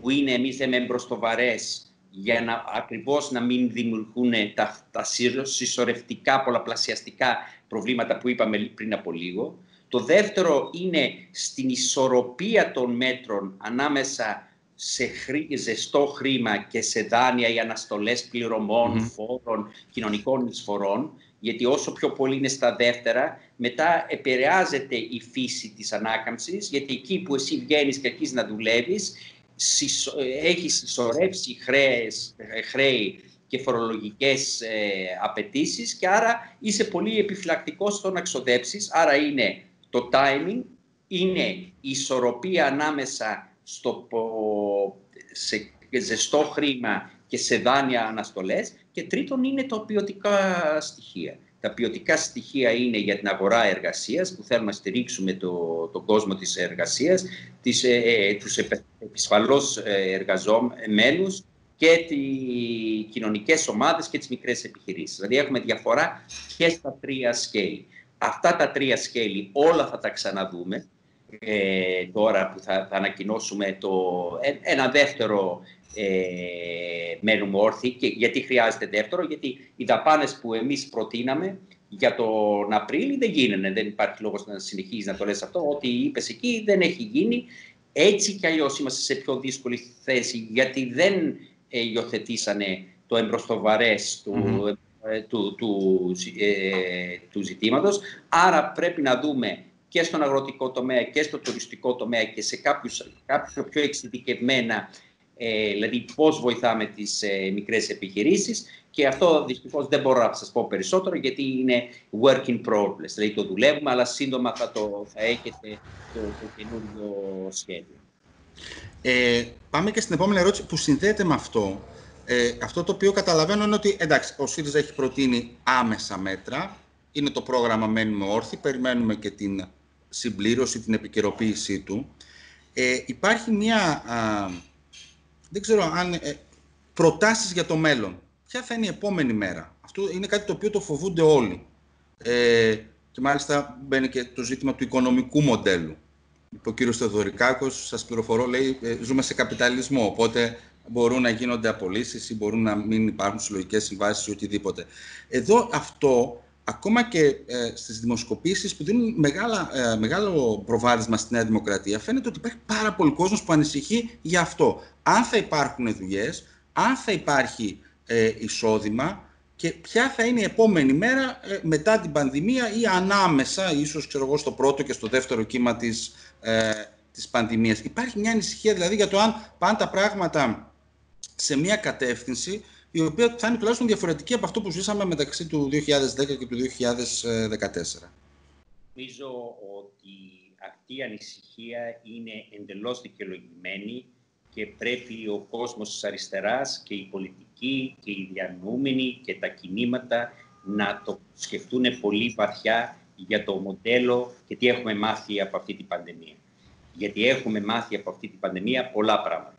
που είναι εμείς λέμε μπροστοβαρές για να ακριβώς να μην δημιουργούν τα, τα συσσωρευτικά, πολλαπλασιαστικά προβλήματα που είπαμε πριν από λίγο. Το δεύτερο είναι στην ισορροπία των μέτρων ανάμεσα σε ζεστό χρήμα και σε δάνεια ή αναστολές πληρωμών, φόρων, κοινωνικών εισφορών, γιατί όσο πιο πολύ είναι στα δεύτερα, μετά επηρεάζεται η φύση της ανάκαμψης, γιατί εκεί που εσύ βγαίνεις και αρχίζεις να δουλεύεις, έχεις συσσωρεύσει χρέες, χρέη και φορολογικές ε, απαιτήσεις και άρα είσαι πολύ επιφυλακτικός στο να ξοδέψεις. Άρα είναι το timing, είναι η ισορροπία ανάμεσα στο, σε ζεστό χρήμα και σε δάνεια αναστολές και τρίτον είναι τα ποιοτικά στοιχεία. Τα ποιοτικά στοιχεία είναι για την αγορά εργασίας που θέλουμε να στηρίξουμε το, τον κόσμο της εργασίας, τις, ε, ε τους επισφαλώς ε, εργαζόμενους και τι κοινωνικές ομάδες και τις μικρές επιχειρήσεις. Δηλαδή έχουμε διαφορά και στα τρία scale. Αυτά τα τρία scale όλα θα τα ξαναδούμε ε, τώρα που θα, θα ανακοινώσουμε το, ένα δεύτερο ε, μένουμε όρθιοι. Και γιατί χρειάζεται δεύτερο, γιατί οι δαπάνες που εμείς προτείναμε για τον Απρίλιο δεν γίνανε. Δεν υπάρχει λόγος να συνεχίζεις να το λες αυτό. Ό,τι είπες εκεί δεν έχει γίνει. Έτσι κι αλλιώς είμαστε σε πιο δύσκολη θέση, γιατί δεν ε, υιοθετήσανε το εμπροστοβαρές του, mm-hmm. Του, του, ε, του ζητήματος. Άρα πρέπει να δούμε και στον αγροτικό τομέα και στο τουριστικό τομέα και σε κάποιους, κάποιο πιο εξειδικευμένα, ε, δηλαδή πώς βοηθάμε τις ε, μικρές επιχειρήσεις και αυτό δυστυχώς δεν μπορώ να σας πω περισσότερο γιατί είναι work in progress, δηλαδή το δουλεύουμε αλλά σύντομα θα, το, θα έχετε το, το καινούργιο σχέδιο. Ε, πάμε και στην επόμενη ερώτηση που συνδέεται με αυτό. Ε, αυτό το οποίο καταλαβαίνω είναι ότι εντάξει, ο ΣΥΡΙΖΑ έχει προτείνει άμεσα μέτρα. Είναι το πρόγραμμα Μένουμε Όρθιοι. Περιμένουμε και την συμπλήρωση, την επικαιροποίησή του. Ε, υπάρχει μια, δεν ξέρω αν, ε, προτάσεις για το μέλλον. Ποια θα είναι η επόμενη μέρα; Αυτό είναι κάτι το οποίο το φοβούνται όλοι. Ε, και μάλιστα μπαίνει και το ζήτημα του οικονομικού μοντέλου. Ο κύριος Θεοδωρικάκος, σας πληροφορώ, λέει: ε, Ζούμε σε καπιταλισμό. Οπότε μπορούν να γίνονται απολύσεις ή μπορούν να μην υπάρχουν συλλογικές συμβάσεις ή οτιδήποτε. Εδώ αυτό ακόμα και ε, στις δημοσκοπήσεις που δίνουν μεγάλα, ε, μεγάλο προβάδισμα στη Νέα Δημοκρατία, φαίνεται ότι υπάρχει πάρα πολύ κόσμος που ανησυχεί για αυτό. Αν θα υπάρχουν δουλειές, αν θα υπάρχει ε, εισόδημα και ποια θα είναι η επόμενη μέρα ε, μετά την πανδημία ή ανάμεσα, ίσως ξέρω εγώ, στο πρώτο και στο δεύτερο κύμα της, ε, της πανδημίας. Υπάρχει μια ανησυχία δηλαδή για το αν πάνε τα πράγματα σε μια κατεύθυνση η οποία θα είναι τουλάχιστον διαφορετική από αυτό που ζήσαμε μεταξύ του 2010 και του 2014. Νομίζω ότι αυτή η ανησυχία είναι εντελώς δικαιολογημένη και πρέπει ο κόσμος της αριστεράς και οι πολιτικοί και οι διανοούμενοι και τα κινήματα να το σκεφτούν πολύ βαθιά για το μοντέλο και τι έχουμε μάθει από αυτή την πανδημία. Γιατί έχουμε μάθει από αυτή την πανδημία πολλά πράγματα.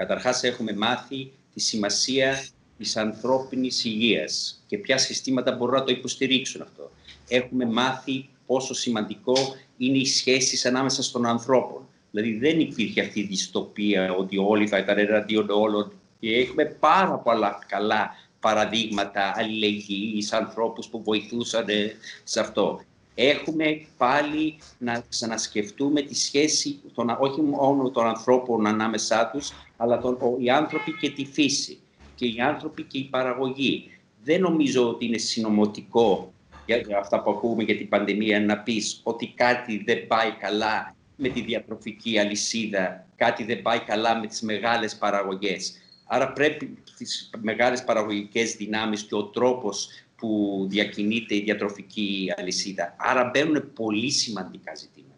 Καταρχάς έχουμε μάθει τη σημασία της ανθρώπινης υγείας και ποια συστήματα μπορούν να το υποστηρίξουν αυτό. Έχουμε μάθει πόσο σημαντικό είναι οι σχέσεις ανάμεσα στον ανθρώπων. Δηλαδή δεν υπήρχε αυτή η δυστοπία ότι όλοι θα ήταν εναντίον όλων και έχουμε πάρα πολλά καλά παραδείγματα αλληλεγγύης, ανθρώπους που βοηθούσαν σε αυτό. Έχουμε πάλι να ξανασκεφτούμε τη σχέση των, όχι μόνο των ανθρώπων ανάμεσά τους, αλλά των, οι άνθρωποι και τη φύση και οι άνθρωποι και η παραγωγή. Δεν νομίζω ότι είναι συνωμοτικό για αυτά που ακούμε για την πανδημία να πεις ότι κάτι δεν πάει καλά με τη διατροφική αλυσίδα, κάτι δεν πάει καλά με τις μεγάλες παραγωγές. Άρα πρέπει τις μεγάλες παραγωγικές δυνάμεις και ο τρόπος που διακινείται η διατροφική αλυσίδα. Άρα μπαίνουν πολύ σημαντικά ζητήματα.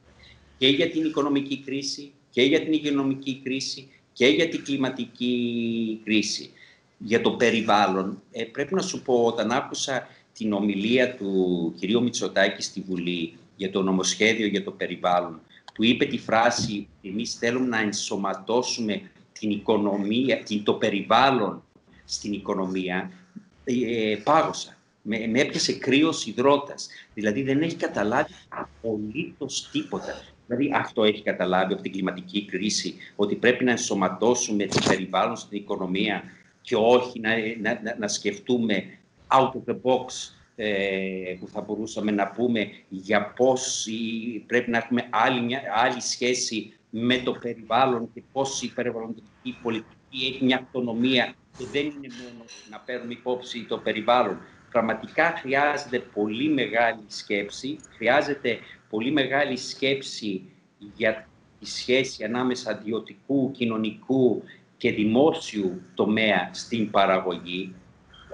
Και για την οικονομική κρίση, και για την υγειονομική κρίση, και για την κλιματική κρίση για το περιβάλλον. Ε, πρέπει να σου πω, όταν άκουσα την ομιλία του κυρίου Μητσοτάκη στη Βουλή για το νομοσχέδιο για το περιβάλλον, που είπε τη φράση «Εμείς θέλουμε να ενσωματώσουμε την οικονομία, το περιβάλλον στην οικονομία», ε, πάγωσα. Με, με έπιασε κρύος υδρότας. Δηλαδή δεν έχει καταλάβει απολύτως τίποτα. Δηλαδή αυτό έχει καταλάβει από την κλιματική κρίση, ότι πρέπει να ενσωματώσουμε το περιβάλλον στην οικονομία και όχι να, να, να σκεφτούμε out of the box ε, που θα μπορούσαμε να πούμε για πώς πρέπει να έχουμε άλλη, μια, άλλη σχέση με το περιβάλλον και πώς η περιβαλλοντική πολιτική έχει μια αυτονομία και δεν είναι μόνο να παίρνουμε υπόψη το περιβάλλον. Πραγματικά χρειάζεται πολύ μεγάλη σκέψη, χρειάζεται πολύ μεγάλη σκέψη για τη σχέση ανάμεσα ιδιωτικού, κοινωνικού και δημόσιου τομέα στην παραγωγή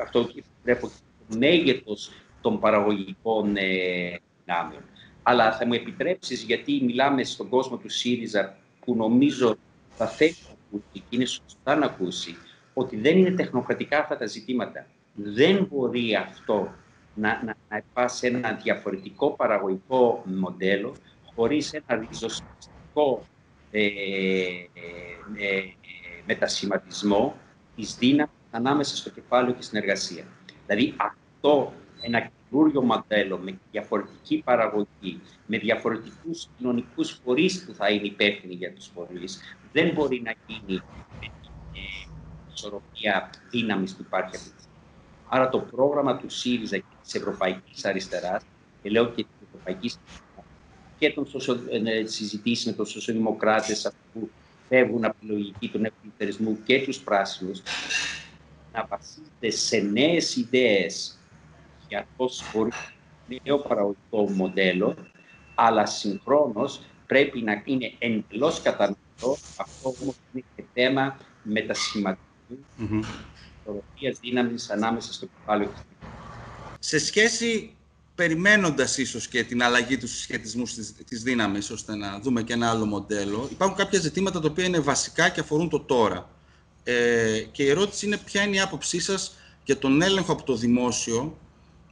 αυτό βλέπω το μέγεθος των παραγωγικών ε, δυνάμεων. Αλλά θα μου επιτρέψεις, γιατί μιλάμε στον κόσμο του ΣΥΡΙΖΑ, που νομίζω θα θέλει να ακούσει και είναι σωστά να ακούσει, ότι δεν είναι τεχνοκρατικά αυτά τα ζητήματα. Δεν μπορεί αυτό να, να, να πάει σε ένα διαφορετικό παραγωγικό μοντέλο χωρίς ένα ριζοσπαστικό ε, ε, ε, μετασχηματισμό της δύναμης ανάμεσα στο κεφάλαιο και στην εργασία. Δηλαδή αυτό ένα καινούριο μοντέλο με διαφορετική παραγωγή, με διαφορετικούς κοινωνικούς φορείς που θα είναι υπεύθυνοι για τους φορείς, δεν μπορεί να γίνει με την ε, ισορροπία δύναμης που υπάρχει αυτή τη στιγμή. Άρα το πρόγραμμα του ΣΥΡΙΖΑ και της Ευρωπαϊκής Αριστεράς, και λέω και της Ευρωπαϊκής και των σοσιο... Ε, συζητήσεις με τους σοσιαλδημοκράτες που φεύγουν από τη λογική του νεοφιλελευθερισμού και τους πράσινους, να βασίζεται σε νέες ιδέες για πώς μπορεί νέο παραγωγικό μοντέλο, αλλά συγχρόνως πρέπει να είναι εντελώς κατανοητό, αυτό όμως είναι και θέμα μετασχηματισμού, mm-hmm. Δύναμης ανάμεσα στο κεφάλαιο και Σε σχέση, περιμένοντας ίσως και την αλλαγή του συσχετισμού της, της δύναμης, ώστε να δούμε και ένα άλλο μοντέλο, υπάρχουν κάποια ζητήματα τα οποία είναι βασικά και αφορούν το τώρα. Ε, και η ερώτηση είναι ποια είναι η άποψή σας για τον έλεγχο από το δημόσιο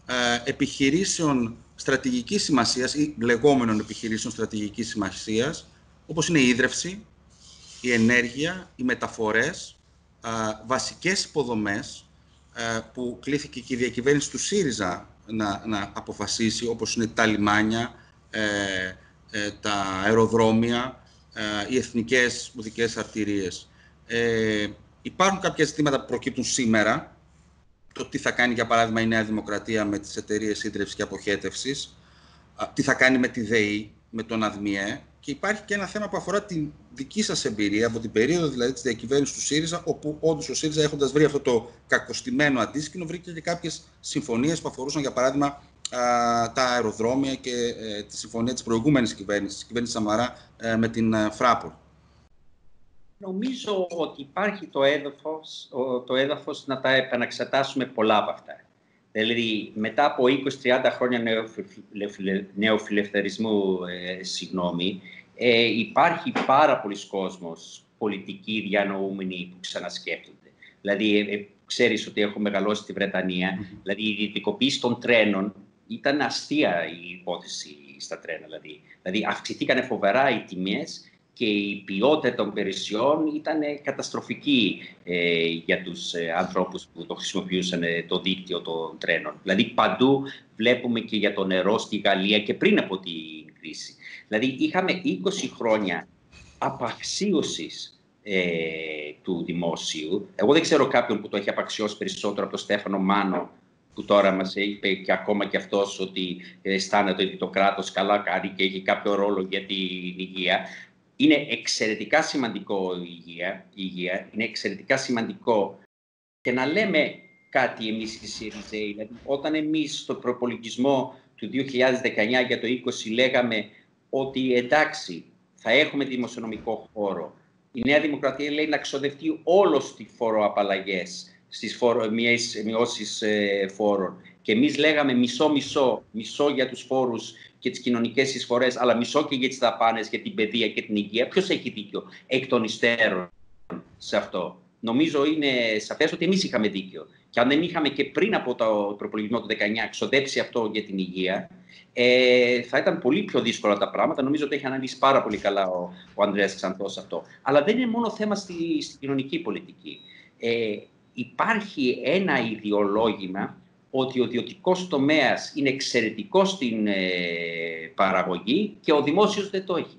ε, επιχειρήσεων στρατηγικής σημασίας ή λεγόμενων επιχειρήσεων στρατηγικής σημασίας, όπως είναι η ίδρυυση, η ενέργεια, οι μεταφορές, ε, βασικές υποδομές ε, που κλήθηκε και η διακυβέρνηση του ΣΥΡΙΖΑ να, να αποφασίσει, όπως είναι τα λιμάνια, ε, ε, τα αεροδρόμια, οι εθνικές οδικές αρτηρίες. Υπάρχουν κάποια ζητήματα που προκύπτουν σήμερα. Το τι θα κάνει, για παράδειγμα, η Νέα Δημοκρατία με τις εταιρείες ίδρυυση και αποχέτευσης, τι θα κάνει με τη ΔΕΗ, με τον ΑΔΜΙΕ. Και υπάρχει και ένα θέμα που αφορά την δική σας εμπειρία από την περίοδο δηλαδή της διακυβέρνησης του ΣΥΡΙΖΑ, όπου όντως ο ΣΥΡΙΖΑ, έχοντας βρει αυτό το κακοστημένο αντίσκηνο, βρήκε και κάποιες συμφωνίες που αφορούσαν, για παράδειγμα, τα αεροδρόμια και ε, τη συμφωνία της προηγούμενης κυβέρνησης, της κυβέρνησης Σαμαρά, ε, με την ε, Φράπορ. Νομίζω ότι υπάρχει το έδαφος, το έδαφος να τα επαναξετάσουμε πολλά από αυτά. Δηλαδή, μετά από 20-30 χρόνια νεοφιλελευθερισμού, ε, συγγνώμη, ε, υπάρχει πάρα πολλοί κόσμος, πολιτικοί διανοούμενοι που ξανασκέπτονται. Δηλαδή, ε, ε ξέρεις ότι έχω μεγαλώσει στη Βρετανία, δηλαδή η δυτικοποίηση των τρένων ήταν αστεία η υπόθεση στα τρένα. Δηλαδή, δηλαδή αυξηθήκανε φοβερά οι τιμές και η ποιότητα των υπηρεσιών ήταν καταστροφική ε, για τους ε, ανθρώπους που το χρησιμοποιούσαν ε, το δίκτυο των τρένων. Δηλαδή παντού βλέπουμε και για το νερό στη Γαλλία και πριν από την κρίση. Δηλαδή είχαμε 20 χρόνια απαξίωσης ε, του δημόσιου. Εγώ δεν ξέρω κάποιον που το έχει απαξιώσει περισσότερο από τον Στέφανο Μάνο που τώρα μας είπε και ακόμα και αυτός ότι αισθάνεται ότι το κράτος καλά κάνει και έχει κάποιο ρόλο για την υγεία. Είναι εξαιρετικά σημαντικό η υγεία, η υγεία. είναι εξαιρετικά σημαντικό και να λέμε κάτι εμείς οι ΣΥΡΙΖΕΙ. Δηλαδή, όταν εμείς στο προπολογισμό του 2019 για το 20 λέγαμε ότι εντάξει, θα έχουμε δημοσιονομικό χώρο. Η Νέα Δημοκρατία λέει να ξοδευτεί όλο στη φοροαπαλλαγές, στις φορο, μειώσεις ε, φόρων. Και εμείς λέγαμε μισό-μισό, μισό για τους φόρους και τις κοινωνικές εισφορές, αλλά μισό και για τις δαπάνες, για την παιδεία και την υγεία. Ποιος έχει δίκιο εκ των υστέρων σε αυτό; Νομίζω είναι σαφές ότι εμείς είχαμε δίκιο. Και αν δεν είχαμε και πριν από το προπολογισμό του 19 ξοδέψει αυτό για την υγεία, ε, θα ήταν πολύ πιο δύσκολα τα πράγματα. Νομίζω ότι έχει αναλύσει πάρα πολύ καλά ο, ο Ανδρέας Ξανθός αυτό. Αλλά δεν είναι μόνο θέμα στη, στη κοινωνική πολιτική. Ε, υπάρχει ένα ιδεολόγημα ότι ο ιδιωτικός τομέας είναι εξαιρετικό στην ε, παραγωγή και ο δημόσιος δεν το έχει.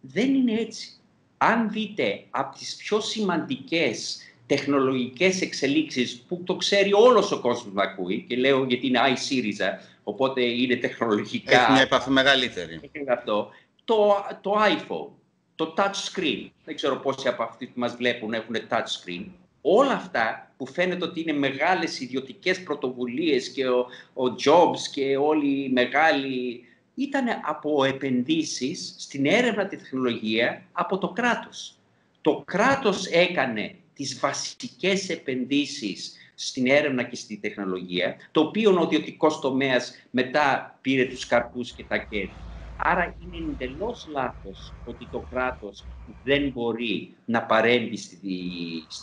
Δεν είναι έτσι. Αν δείτε από τις πιο σημαντικές τεχνολογικές εξελίξεις που το ξέρει όλος ο κόσμος να ακούει και λέω γιατί είναι iSeries, οπότε είναι τεχνολογικά... Έχει μια επαφή μεγαλύτερη. Αυτό. Το, το iPhone, το touch screen. Δεν ξέρω πόσοι από αυτοί που μας βλέπουν έχουν touch screen όλα αυτά που φαίνεται ότι είναι μεγάλες ιδιωτικές πρωτοβουλίες και ο, ο Jobs και όλοι οι μεγάλοι ήταν από επενδύσεις στην έρευνα τη τεχνολογία από το κράτος. Το κράτος έκανε τις βασικές επενδύσεις στην έρευνα και στη τεχνολογία, το οποίο ο ιδιωτικός τομέας μετά πήρε τους καρπούς και τα κέρδη. Άρα είναι εντελώς λάθος ότι το κράτος δεν μπορεί να παρέμβει στη,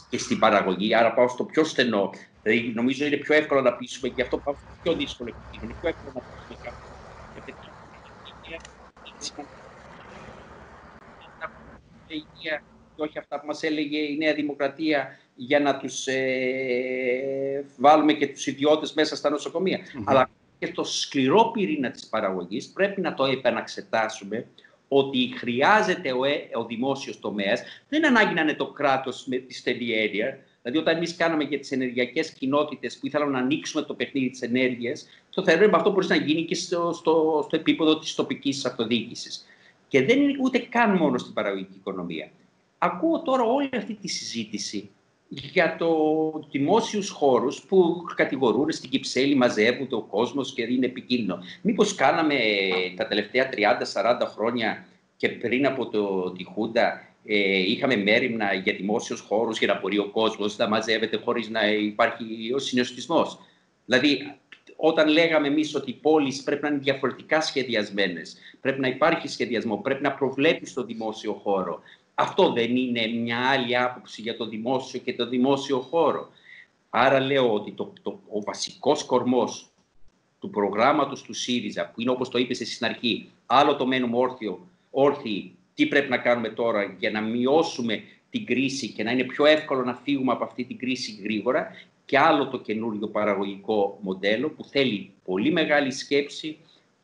και στην παραγωγή. Άρα πάω στο πιο στενό. Δηλαδή, νομίζω είναι πιο εύκολο να πείσουμε και αυτό πάω στο πιο δύσκολο. Είναι πιο εύκολο να πείσουμε κάποιον. και όχι αυτά που μας έλεγε η Νέα Δημοκρατία για να τους ε, βάλουμε και τους ιδιώτες μέσα στα νοσοκομεία. Αλλά και το σκληρό πυρήνα της παραγωγής πρέπει να το επαναξετάσουμε ότι χρειάζεται ο, ε, ο δημόσιος τομέας, δεν ανάγκη να είναι το κράτος με τη στενή έννοια, Δηλαδή, όταν εμείς κάναμε για τις ενεργειακές κοινότητες που ήθελαν να ανοίξουμε το παιχνίδι της ενέργειας, το θεωρούμε αυτό μπορεί να γίνει και στο, στο, στο επίπεδο της τοπικής αυτοδιοίκησης. Και δεν είναι ούτε καν μόνο στην παραγωγική οικονομία. Ακούω τώρα όλη αυτή τη συζήτηση για το δημόσιους χώρους που κατηγορούν στην Κυψέλη, μαζεύονται ο κόσμος και είναι επικίνδυνο. Μήπως κάναμε τα τελευταία 30-40 χρόνια και πριν από το, τη Χούντα ε, είχαμε μέρημνα για δημόσιους χώρους για να μπορεί ο κόσμος να μαζεύεται χωρίς να υπάρχει ο συναισθησμό. Δηλαδή, όταν λέγαμε εμείς ότι οι πόλεις πρέπει να είναι διαφορετικά σχεδιασμένες, πρέπει να υπάρχει σχεδιασμό, πρέπει να προβλέπει το δημόσιο χώρο, αυτό δεν είναι μια άλλη άποψη για το δημόσιο και το δημόσιο χώρο. Άρα λέω ότι το, το, ο βασικός κορμός του προγράμματος του ΣΥΡΙΖΑ, που είναι όπως το είπες εσύ στην αρχή, άλλο το μένουμε όρθιο, όρθιοι, τι πρέπει να κάνουμε τώρα για να μειώσουμε την κρίση και να είναι πιο εύκολο να φύγουμε από αυτή την κρίση γρήγορα και άλλο το καινούργιο παραγωγικό μοντέλο που θέλει πολύ μεγάλη σκέψη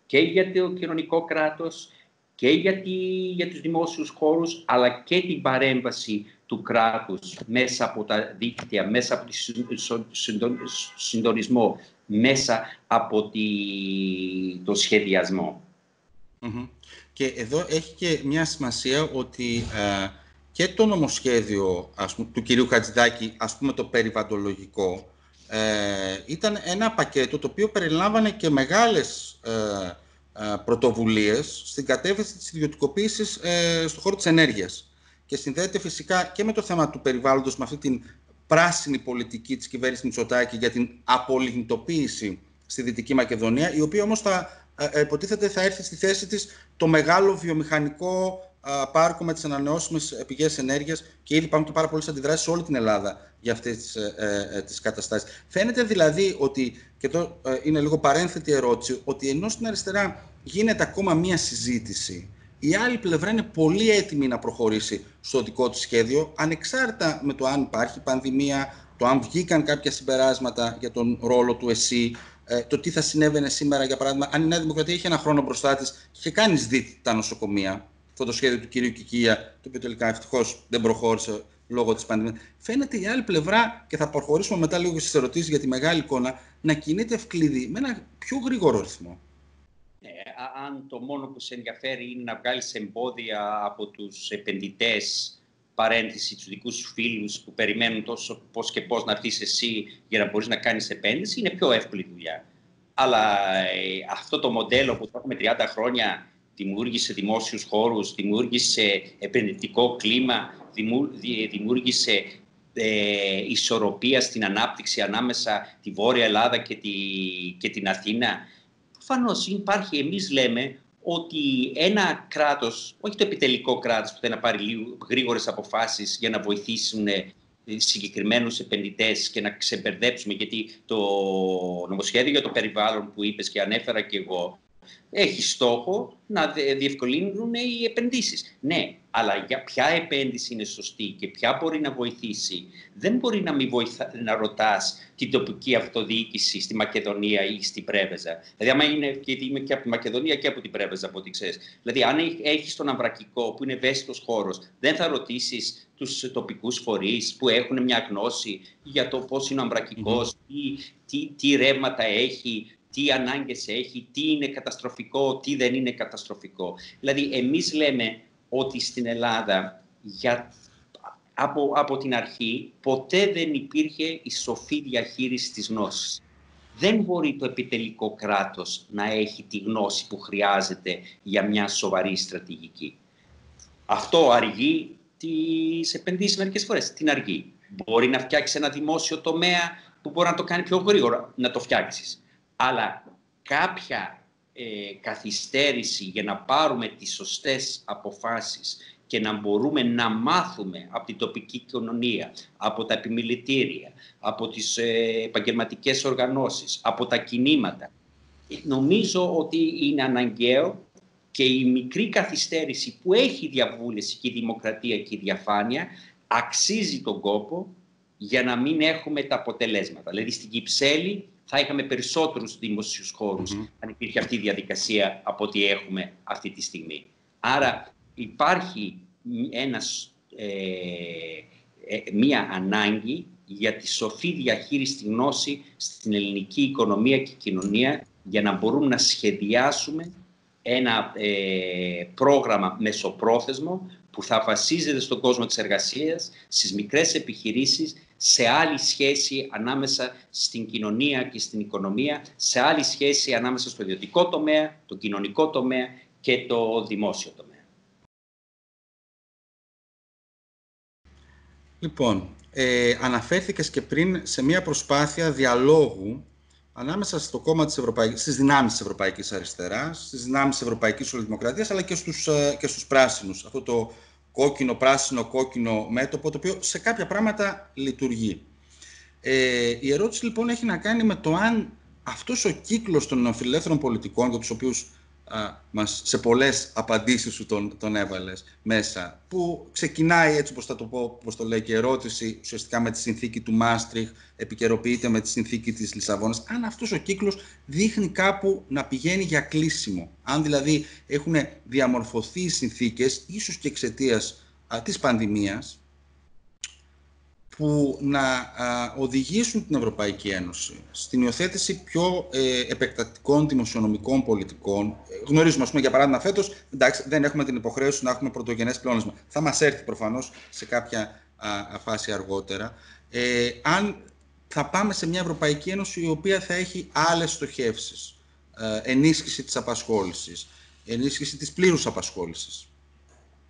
και για το κοινωνικό κράτος και για, τη, για τους δημόσιους χώρους, αλλά και την παρέμβαση του κράτους μέσα από τα δίκτυα, μέσα από τον συντονισμό, μέσα από τη, το σχεδιασμο Και εδώ έχει και μια σημασία ότι ε, και το νομοσχέδιο ας πούμε, του κυρίου Χατζηδάκη, ας πούμε το περιβαλλοντολογικό, ε, ήταν ένα πακέτο το οποίο περιλάμβανε και μεγάλες ε, ε, πρωτοβουλίες στην κατεύθυνση της ιδιωτικοποίησης ε, στον χώρο της ενέργειας. Και συνδέεται φυσικά και με το θέμα του περιβάλλοντος, με αυτή την πράσινη πολιτική της κυβέρνησης Μητσοτάκη για την απολιγνητοποίηση στη Δυτική Μακεδονία, η οποία όμως θα, ε, υποτίθεται θα έρθει στη θέση της το μεγάλο βιομηχανικό πάρκο με τις ανανεώσιμες πηγές ενέργειας και ήδη υπάρχουν και πάρα πολλές αντιδράσεις σε όλη την Ελλάδα για αυτές τις, ε, ε, τις καταστάσεις. Φαίνεται δηλαδή ότι, και εδώ ε, είναι λίγο παρένθετη ερώτηση, ότι ενώ στην αριστερά γίνεται ακόμα μία συζήτηση, η άλλη πλευρά είναι πολύ έτοιμη να προχωρήσει στο δικό του σχέδιο, ανεξάρτητα με το αν υπάρχει πανδημία, το αν βγήκαν κάποια συμπεράσματα για τον ρόλο του ΕΣΥ, το τι θα συνέβαινε σήμερα, για παράδειγμα, αν η Νέα Δημοκρατία είχε ένα χρόνο μπροστά της και είχε κάνει σδίτη τα νοσοκομεία, αυτό το σχέδιο του κυρίου Κικία, το οποίο τελικά ευτυχώς δεν προχώρησε λόγω της πανδημίας. Φαίνεται η άλλη πλευρά, και θα προχωρήσουμε μετά λίγο στις ερωτήσεις για τη μεγάλη εικόνα, να κινείται ευκλήδη με ένα πιο γρήγορο ρυθμό. Ε, αν το μόνο που σε ενδιαφέρει είναι να βγάλεις εμπόδια από τους επενδυτές, παρένθεση τους δικούς σου φίλους που περιμένουν τόσο πώς και πώς να έρθει εσύ για να μπορείς να κάνεις επένδυση, είναι πιο εύκολη δουλειά. Αλλά ε, αυτό το μοντέλο που το έχουμε 30 χρόνια δημιούργησε δημόσιους χώρους, δημιούργησε επενδυτικό κλίμα, δημιούργησε ε, ισορροπία στην ανάπτυξη ανάμεσα τη Βόρεια Ελλάδα και, τη, και την Αθήνα. Προφανώς υπάρχει, εμείς λέμε, ότι ένα κράτος, όχι το επιτελικό κράτος που θέλει να πάρει γρήγορες αποφάσεις για να βοηθήσουν ε, συγκεκριμένους επενδυτές και να ξεμπερδέψουμε, γιατί το νομοσχέδιο για το περιβάλλον που είπες και ανέφερα και εγώ, έχει στόχο να διευκολύνουν οι επενδύσεις. Ναι, αλλά για ποια επένδυση είναι σωστή και ποια μπορεί να βοηθήσει. Δεν μπορεί να μην βοηθά, να ρωτάς την τοπική αυτοδιοίκηση στη Μακεδονία ή στη Πρέβεζα. Δηλαδή, άμα είναι, γιατί είμαι και από τη Μακεδονία και από την Πρέβεζα, από ό,τι ξέρεις. Δηλαδή, αν έχεις τον Αμβρακικό, που είναι ευαίσθητος χώρος, δεν θα ρωτήσεις τους τοπικούς φορείς που έχουν μια γνώση για το πώς είναι ο αμβρακικο τι, τι, τι ρεύματα έχει, τι ανάγκες έχει, τι είναι καταστροφικό, τι δεν είναι καταστροφικό. Δηλαδή, εμείς λέμε ότι στην Ελλάδα για, από, από την αρχή ποτέ δεν υπήρχε η σοφή διαχείριση της γνώσης. Δεν μπορεί το επιτελικό κράτος να έχει τη γνώση που χρειάζεται για μια σοβαρή στρατηγική. Αυτό αργεί τις επενδύσεις μερικές φορές. Την αργεί. Μπορεί να φτιάξεις ένα δημόσιο τομέα που μπορεί να το κάνει πιο γρήγορα, να το φτιάξεις. Αλλά κάποια ε, καθυστέρηση για να πάρουμε τις σωστές αποφάσεις και να μπορούμε να μάθουμε από την τοπική κοινωνία, από τα επιμελητήρια, από τις ε, επαγγελματικές οργανώσεις, από τα κινήματα. Νομίζω ότι είναι αναγκαίο και η μικρή καθυστέρηση που έχει η διαβούλευση και η δημοκρατία και η διαφάνεια αξίζει τον κόπο για να μην έχουμε τα αποτελέσματα. Δηλαδή στην Κυψέλη θα είχαμε περισσότερους δημοσίους αν υπήρχε αυτή η διαδικασία από ό,τι έχουμε αυτή τη στιγμή. Άρα υπάρχει ένας, ε, ε, μία ανάγκη για τη σοφή διαχείριση γνώση στην ελληνική οικονομία και κοινωνία για να μπορούμε να σχεδιάσουμε ένα ε, πρόγραμμα μεσοπρόθεσμο που θα βασίζεται στον κόσμο της εργασίας, στις μικρές επιχειρήσεις, σε άλλη σχέση ανάμεσα στην κοινωνία και στην οικονομία, σε άλλη σχέση ανάμεσα στο ιδιωτικό τομέα, το κοινωνικό τομέα και το δημόσιο τομέα. Λοιπόν, ε, αναφέρθηκες και πριν σε μια προσπάθεια διαλόγου ανάμεσα στο κόμμα της Ευρωπαϊκής, στις δυνάμεις της Ευρωπαϊκής Αριστεράς, στις δυνάμεις της Ευρωπαϊκής Ολυδημοκρατίας, αλλά και στους, ε, και στους πράσινους. Αυτό το κόκκινο, πράσινο, κόκκινο μέτωπο, το οποίο σε κάποια πράγματα λειτουργεί. Ε, η ερώτηση λοιπόν έχει να κάνει με το αν αυτός ο κύκλος των νεοφιλελεύθερων πολιτικών, για τους οποίους α, μας, σε πολλές απαντήσεις σου τον, τον έβαλες μέσα, που ξεκινάει έτσι όπως θα το πω, όπως το λέει και ερώτηση, ουσιαστικά με τη συνθήκη του Μάστριχ, επικαιροποιείται με τη συνθήκη της Λισαβόνας, αν αυτός ο κύκλος δείχνει κάπου να πηγαίνει για κλείσιμο. Αν δηλαδή έχουν διαμορφωθεί οι συνθήκες, ίσως και εξαιτίας της πανδημίας, που να οδηγήσουν την Ευρωπαϊκή Ένωση στην υιοθέτηση πιο ε, επεκτατικών δημοσιονομικών πολιτικών. Γνωρίζουμε, ας πούμε, για παράδειγμα, φέτος, εντάξει, δεν έχουμε την υποχρέωση να έχουμε πρωτογενές πλεόνασμα. Θα μας έρθει προφανώς σε κάποια α, φάση αργότερα. Ε, αν θα πάμε σε μια Ευρωπαϊκή Ένωση η οποία θα έχει άλλες στοχεύσεις. Ε, ενίσχυση της απασχόλησης, ενίσχυση της πλήρους απασχόλησης.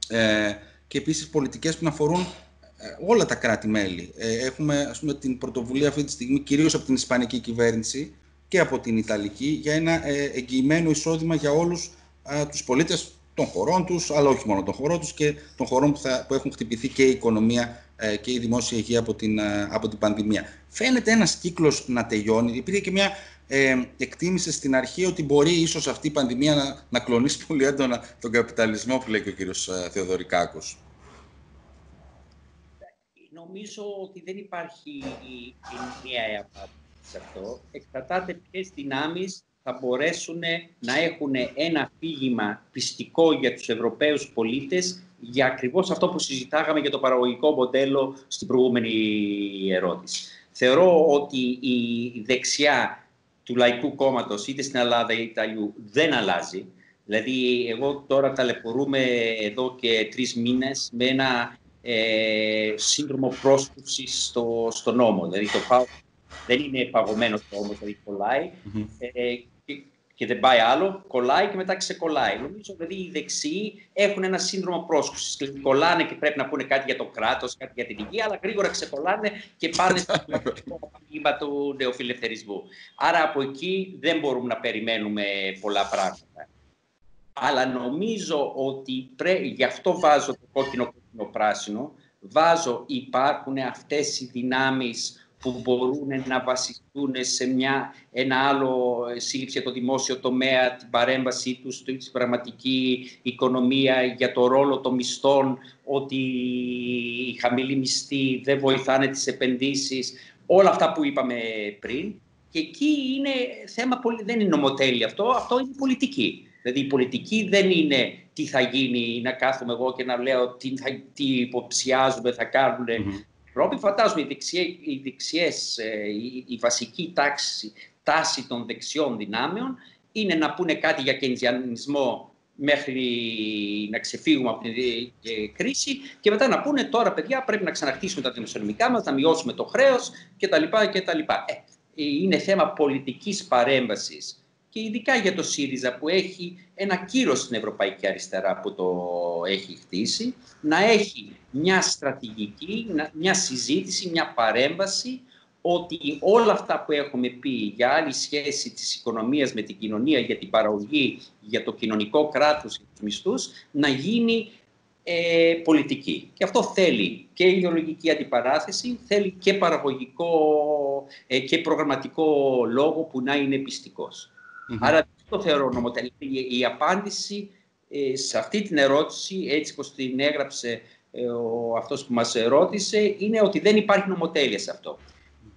Ε, και επίσης πολιτικές που να αφορούν ε, όλα τα κράτη-μέλη. Ε, έχουμε ας πούμε, την πρωτοβουλία αυτή τη στιγμή κυρίως από την Ισπανική κυβέρνηση και από την Ιταλική για ένα ε, εγγυημένο εισόδημα για όλους τους πολίτες των χωρών τους, αλλά όχι μόνο των χωρών τους και των χωρών που, θα, που έχουν χτυπηθεί και η οικονομία και η δημόσια υγεία από την, από την πανδημία. Φαίνεται ένας κύκλος να τελειώνει. Υπήρχε και μια ε, εκτίμηση στην αρχή ότι μπορεί ίσως αυτή η πανδημία να, να κλονίσει πολύ έντονα τον καπιταλισμό που λέει και ο κύριος Θεοδωρικάκος νομίζω ότι δεν υπάρχει μία απάντηση σε αυτό. Εξαρτάται ποιες δυνάμεις θα μπορέσουν να έχουν ένα φύγημα πιστικό για τους Ευρωπαίους πολίτες για ακριβώς αυτό που συζητάγαμε για το παραγωγικό μοντέλο στην προηγούμενη ερώτηση. Θεωρώ ότι η δεξιά του Λαϊκού Κόμματος είτε στην Ελλάδα είτε αλλού δεν αλλάζει. Δηλαδή, εγώ τώρα ταλαιπωρούμε εδώ και τρεις μήνες με ένα ε, σύνδρομο πρόσκληση στο, στο νόμο. Δηλαδή το πάω, δεν είναι παγωμένο το νόμο, δηλαδή ε, και, και, δεν πάει άλλο, κολλάει και μετά ξεκολλάει. Νομίζω δηλαδή οι δεξιοί έχουν ένα σύνδρομο πρόσκληση. Δηλαδή κολλάνε και πρέπει να πούνε κάτι για το κράτος, κάτι για την υγεία, αλλά γρήγορα ξεκολλάνε και πάνε στο κλίμα του νεοφιλελευθερισμού. Άρα από εκεί δεν μπορούμε να περιμένουμε πολλά πράγματα. Αλλά νομίζω ότι πρέ... γι' αυτό βάζω το κόκκινο κόκκινο πράσινο, βάζω υπάρχουν αυτές οι δυνάμεις που μπορούν να βασιστούν σε μια, ένα άλλο σύλληψη για το δημόσιο τομέα, την παρέμβασή τους στην πραγματική οικονομία, για το ρόλο των μισθών, ότι οι χαμηλοί μισθοί δεν βοηθάνε τις επενδύσεις, όλα αυτά που είπαμε πριν. Και εκεί είναι θέμα, δεν είναι νομοτέλεια αυτό, αυτό είναι πολιτική. Δηλαδή η πολιτική δεν είναι τι θα γίνει, να κάθομαι εγώ και να λέω τι, θα, τι υποψιάζουμε, θα κάνουν. Mm-hmm. φαντάζομαι οι, δεξιές, οι δεξιές, ε, η, η, βασική τάξη, τάση των δεξιών δυνάμεων είναι να πούνε κάτι για κεντζιανισμό μέχρι να ξεφύγουμε από την ε, κρίση και μετά να πούνε τώρα παιδιά πρέπει να ξαναρχίσουμε τα δημοσιονομικά μας, να μειώσουμε το χρέος κτλ. Ε, είναι θέμα πολιτικής παρέμβασης και ειδικά για το ΣΥΡΙΖΑ που έχει ένα κύρος στην Ευρωπαϊκή Αριστερά που το έχει χτίσει, να έχει μια στρατηγική, μια συζήτηση, μια παρέμβαση ότι όλα αυτά που έχουμε πει για άλλη σχέση της οικονομίας με την κοινωνία, για την παραγωγή, για το κοινωνικό κράτος και τους μισθούς, να γίνει ε, πολιτική. Και αυτό θέλει και ιδεολογική αντιπαράθεση, θέλει και παραγωγικό ε, και προγραμματικό λόγο που να είναι πιστικός. Άρα δεν το θεωρώ νομοτελή. Η, απάντηση ε, σε αυτή την ερώτηση, έτσι όπως την έγραψε ε, ο, αυτός που μας ρώτησε, είναι ότι δεν υπάρχει νομοτέλεια σε αυτό.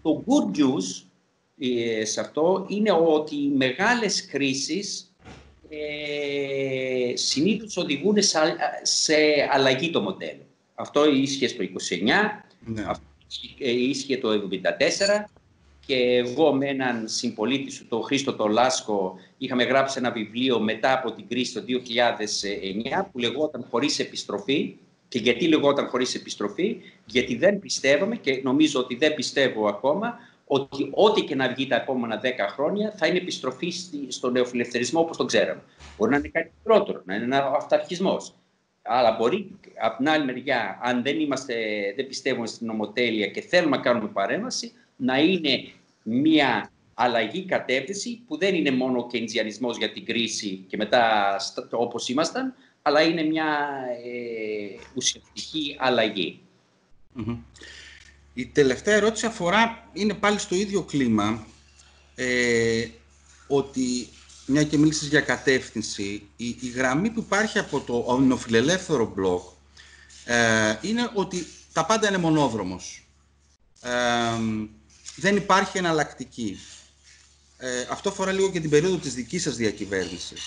Το good news ε, σε αυτό είναι ότι οι μεγάλες κρίσεις ε, συνήθως οδηγούν σε, αλλαγή το μοντέλο. Αυτό ίσχυε στο 29, ναι. αυτό ίσχυε το 74 και εγώ με έναν συμπολίτη σου, τον Χρήστο το Λάσκο, είχαμε γράψει ένα βιβλίο μετά από την κρίση το 2009 που λεγόταν «Χωρίς επιστροφή». Και γιατί λεγόταν «Χωρίς επιστροφή» γιατί δεν πιστεύαμε και νομίζω ότι δεν πιστεύω ακόμα ότι ό,τι και να βγει τα επόμενα 10 χρόνια θα είναι επιστροφή στον νεοφιλελευθερισμό όπως τον ξέραμε. Μπορεί να είναι κάτι πρώτο, να είναι ένα αυταρχισμός. Αλλά μπορεί από την άλλη μεριά, αν δεν, είμαστε, δεν πιστεύουμε στην νομοτέλεια και θέλουμε να κάνουμε παρέμβαση, να είναι μια αλλαγή κατεύθυνση που δεν είναι μόνο ο κεντζιανισμός για την κρίση και μετά όπως ήμασταν, αλλά είναι μια ε, ουσιαστική Η τελευταία ερώτηση αφορά, είναι πάλι στο ίδιο κλίμα, ε, ότι μια και μίλησες για κατεύθυνση, η, η γραμμή που υπάρχει από το νοφιλελεύθερο μπλοκ ε, είναι ότι τα πάντα είναι μονόδρομος. Ε, δεν υπάρχει εναλλακτική. Ε, αυτό αφορά λίγο και την περίοδο της δικής σας διακυβέρνησης.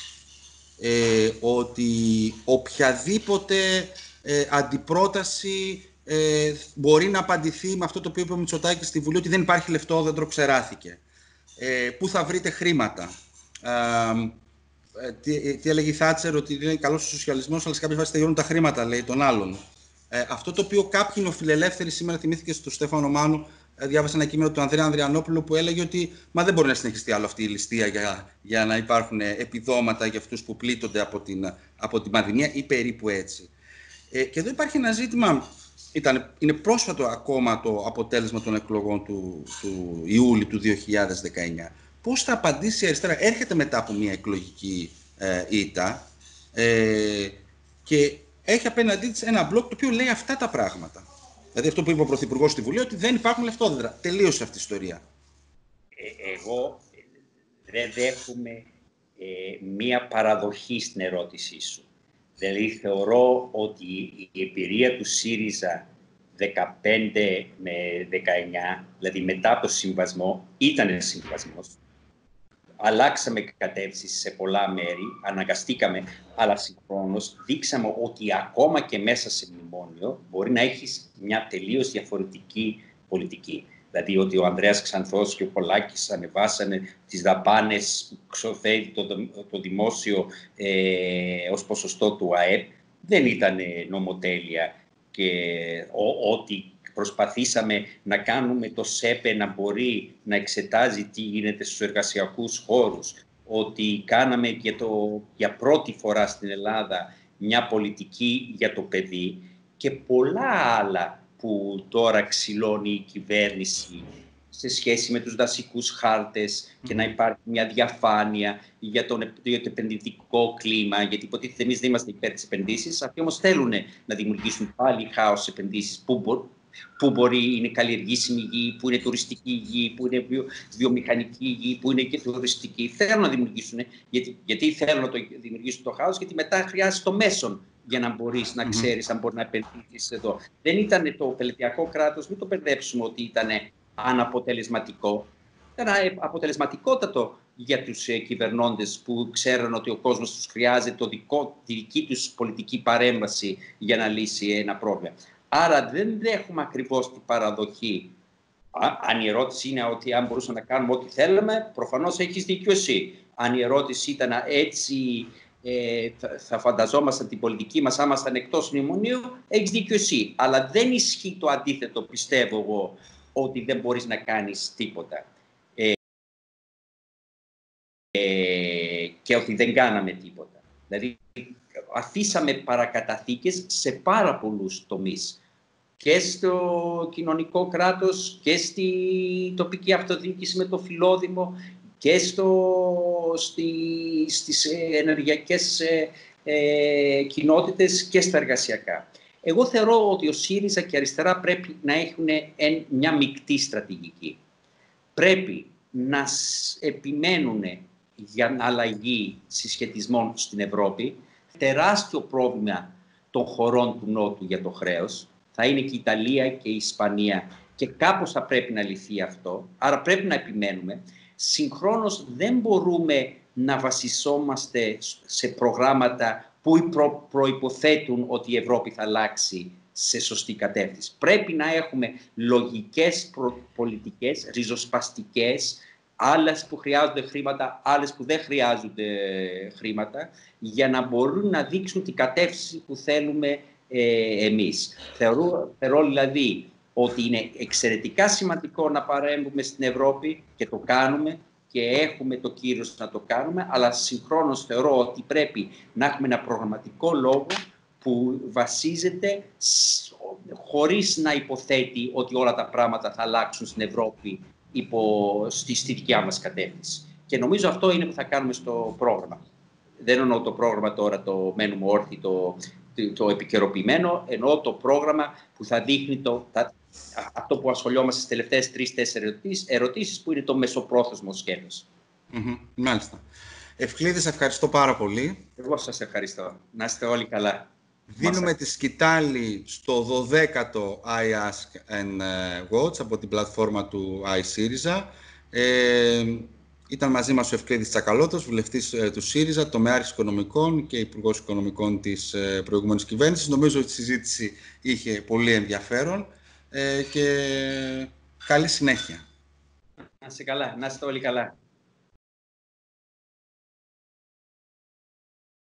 Ε, ότι οποιαδήποτε ε, αντιπρόταση ε, μπορεί να απαντηθεί με αυτό το οποίο είπε ο Μητσοτάκης στη Βουλή, ότι δεν υπάρχει λεφτόδεντρο, ξεράθηκε. Ε, πού θα βρείτε χρήματα. Ε, τι, τι έλεγε η Θάτσερ, ότι είναι καλός ο σοσιαλισμός, αλλά σε κάποια φάση τελειώνουν τα χρήματα, λέει, των άλλων. Ε, αυτό το οποίο κάποιοι νοφιλελεύθεροι σήμερα θυμήθηκε στο Στέφανο Μάνου, ε, διάβασα ένα κείμενο του Ανδρέα Ανδριανόπουλου που έλεγε ότι μα δεν μπορεί να συνεχιστεί άλλο αυτή η ληστεία για, για να υπάρχουν επιδόματα για αυτούς που πλήττονται από την, από την πανδημία ή περίπου έτσι. Ε, και εδώ υπάρχει ένα ζήτημα, ήταν, είναι πρόσφατο ακόμα το αποτέλεσμα των εκλογών του, του Ιούλη του 2019. Πώς θα απαντήσει η αριστερά, έρχεται μετά από μια εκλογική ε, ήττα ε, και έχει απέναντί της ένα μπλοκ το οποίο λέει αυτά τα πράγματα. Δηλαδή αυτό που είπε ο Πρωθυπουργός στη Βουλή, ότι δεν υπάρχουν λεφτόδεντρα. Τελείωσε αυτή η ιστορία. Ε, εγώ δεν δέχομαι ε, μία παραδοχή στην ερώτησή σου. Δηλαδή θεωρώ ότι η εμπειρία του ΣΥΡΙΖΑ 15 με 19, δηλαδή μετά από το συμβασμό, ήταν συμβασμός αλλάξαμε κατεύθυνση σε πολλά μέρη, αναγκαστήκαμε, αλλά συγχρόνως δείξαμε ότι ακόμα και μέσα σε μνημόνιο μπορεί να έχεις μια τελείως διαφορετική πολιτική. Δηλαδή ότι ο Ανδρέας Ξανθός και ο Πολάκης ανεβάσανε τις δαπάνες που ξοφεύγει το, το δημόσιο ε, ως ποσοστό του ΑΕΠ. Δεν ήταν νομοτέλεια και ό,τι προσπαθήσαμε να κάνουμε το ΣΕΠΕ να μπορεί να εξετάζει τι γίνεται στους εργασιακούς χώρους, ότι κάναμε για, το, για πρώτη φορά στην Ελλάδα μια πολιτική για το παιδί και πολλά άλλα που τώρα ξυλώνει η κυβέρνηση σε σχέση με τους δασικούς χάρτες και να υπάρχει μια διαφάνεια για, τον, για το επενδυτικό κλίμα, γιατί υποτίθεται εμείς δεν είμαστε υπέρ της επενδύσεις, αυτοί όμως θέλουν να δημιουργήσουν πάλι χάος επενδύσεις που, που μπορεί είναι καλλιεργήσιμη γη, που είναι τουριστική γη, που είναι βιο, βιομηχανική γη, που είναι και τουριστική. Θέλουν να δημιουργήσουν, γιατί, γιατί θέλουν να το δημιουργήσουν το χάος, γιατί μετά χρειάζεται το μέσον για να μπορείς να ξέρεις αν μπορεί να επενδύσεις εδώ. Δεν ήταν το πελετειακό κράτος, μην το μπερδέψουμε ότι ήταν αναποτελεσματικό. Ήταν αποτελεσματικότατο για τους ε, κυβερνώντες που ξέρουν ότι ο κόσμος τους χρειάζεται το δικό, τη δική τους πολιτική παρέμβαση για να λύσει ένα πρόβλημα. Άρα δεν δέχουμε ακριβώς την παραδοχή. Αν η ερώτηση είναι ότι αν μπορούσαμε να κάνουμε ό,τι θέλαμε, προφανώς έχεις δίκιο εσύ. Αν η ερώτηση ήταν έτσι ε, θα φανταζόμασταν την πολιτική μας άμα ήμασταν εκτός μνημονίου, έχεις δίκιο εσύ. Αλλά δεν ισχύει το αντίθετο, πιστεύω εγώ, ότι δεν μπορείς να κάνεις τίποτα. Ε, ε, και ότι δεν κάναμε τίποτα. Δηλαδή, αφήσαμε παρακαταθήκες σε πάρα πολλούς τομείς. και στο κοινωνικό κράτος και στη τοπική αυτοδιοίκηση με το φιλόδημο και στο, στη, στις ενεργειακές ε, ε, κοινότητες και στα εργασιακά. Εγώ θεωρώ ότι ο ΣΥΡΙΖΑ και η αριστερά πρέπει να έχουν μια μεικτή στρατηγική. Πρέπει να επιμένουν για αλλαγή συσχετισμών στην Ευρώπη. Τεράστιο πρόβλημα των χωρών του Νότου για το χρέος. Θα είναι και η Ιταλία και η Ισπανία και κάπως θα πρέπει να λυθεί αυτό. Άρα πρέπει να επιμένουμε. Συγχρόνως δεν μπορούμε να βασισόμαστε σε προγράμματα που προ, προϋποθέτουν ότι η Ευρώπη θα αλλάξει σε σωστή κατεύθυνση. Πρέπει να έχουμε λογικές πολιτικές, ριζοσπαστικές, άλλες που χρειάζονται χρήματα, άλλες που δεν χρειάζονται χρήματα, για να μπορούν να δείξουν την κατεύθυνση που θέλουμε ε, εμείς. Θεωρώ, θεωρώ δηλαδή ότι είναι εξαιρετικά σημαντικό να παρέμβουμε στην Ευρώπη και το κάνουμε και έχουμε το κύρος να το κάνουμε, αλλά συγχρόνως θεωρώ ότι πρέπει να έχουμε ένα προγραμματικό λόγο που βασίζεται χωρίς να υποθέτει ότι όλα τα πράγματα θα αλλάξουν στην Ευρώπη υπό, στη, στη δικιά μας κατεύθυνση. Και νομίζω αυτό είναι που θα κάνουμε στο πρόγραμμα. Δεν εννοώ το πρόγραμμα τώρα, το μένουμε όρθιοι, το, το επικαιροποιημένο, εννοώ το πρόγραμμα που θα δείχνει το, αυτό που ασχολιόμαστε στις τελευταίες τρεις-τέσσερις ερωτήσεις, που είναι το μεσοπρόθεσμο σχέδιος. Mm-hmm, μάλιστα. Ευκλήδης, ευχαριστώ πάρα πολύ. Εγώ σας ευχαριστώ. Να είστε όλοι καλά. Δίνουμε τη σκητάλη στο 12ο iAsk and ε, Watch από την πλατφόρμα του iSyriza. Ε, ήταν μαζί μας ο Ευκλήδης Τσακαλώτος, βουλευτής ε, του ΣΥΡΙΖΑ, τομεάρχης οικονομικών και υπουργός οικονομικών της ε, προηγούμενης κυβέρνησης. Νομίζω ότι η συζήτηση είχε πολύ ενδιαφέρον ε, και καλή συνέχεια. Να είστε καλά, να είστε όλοι καλά.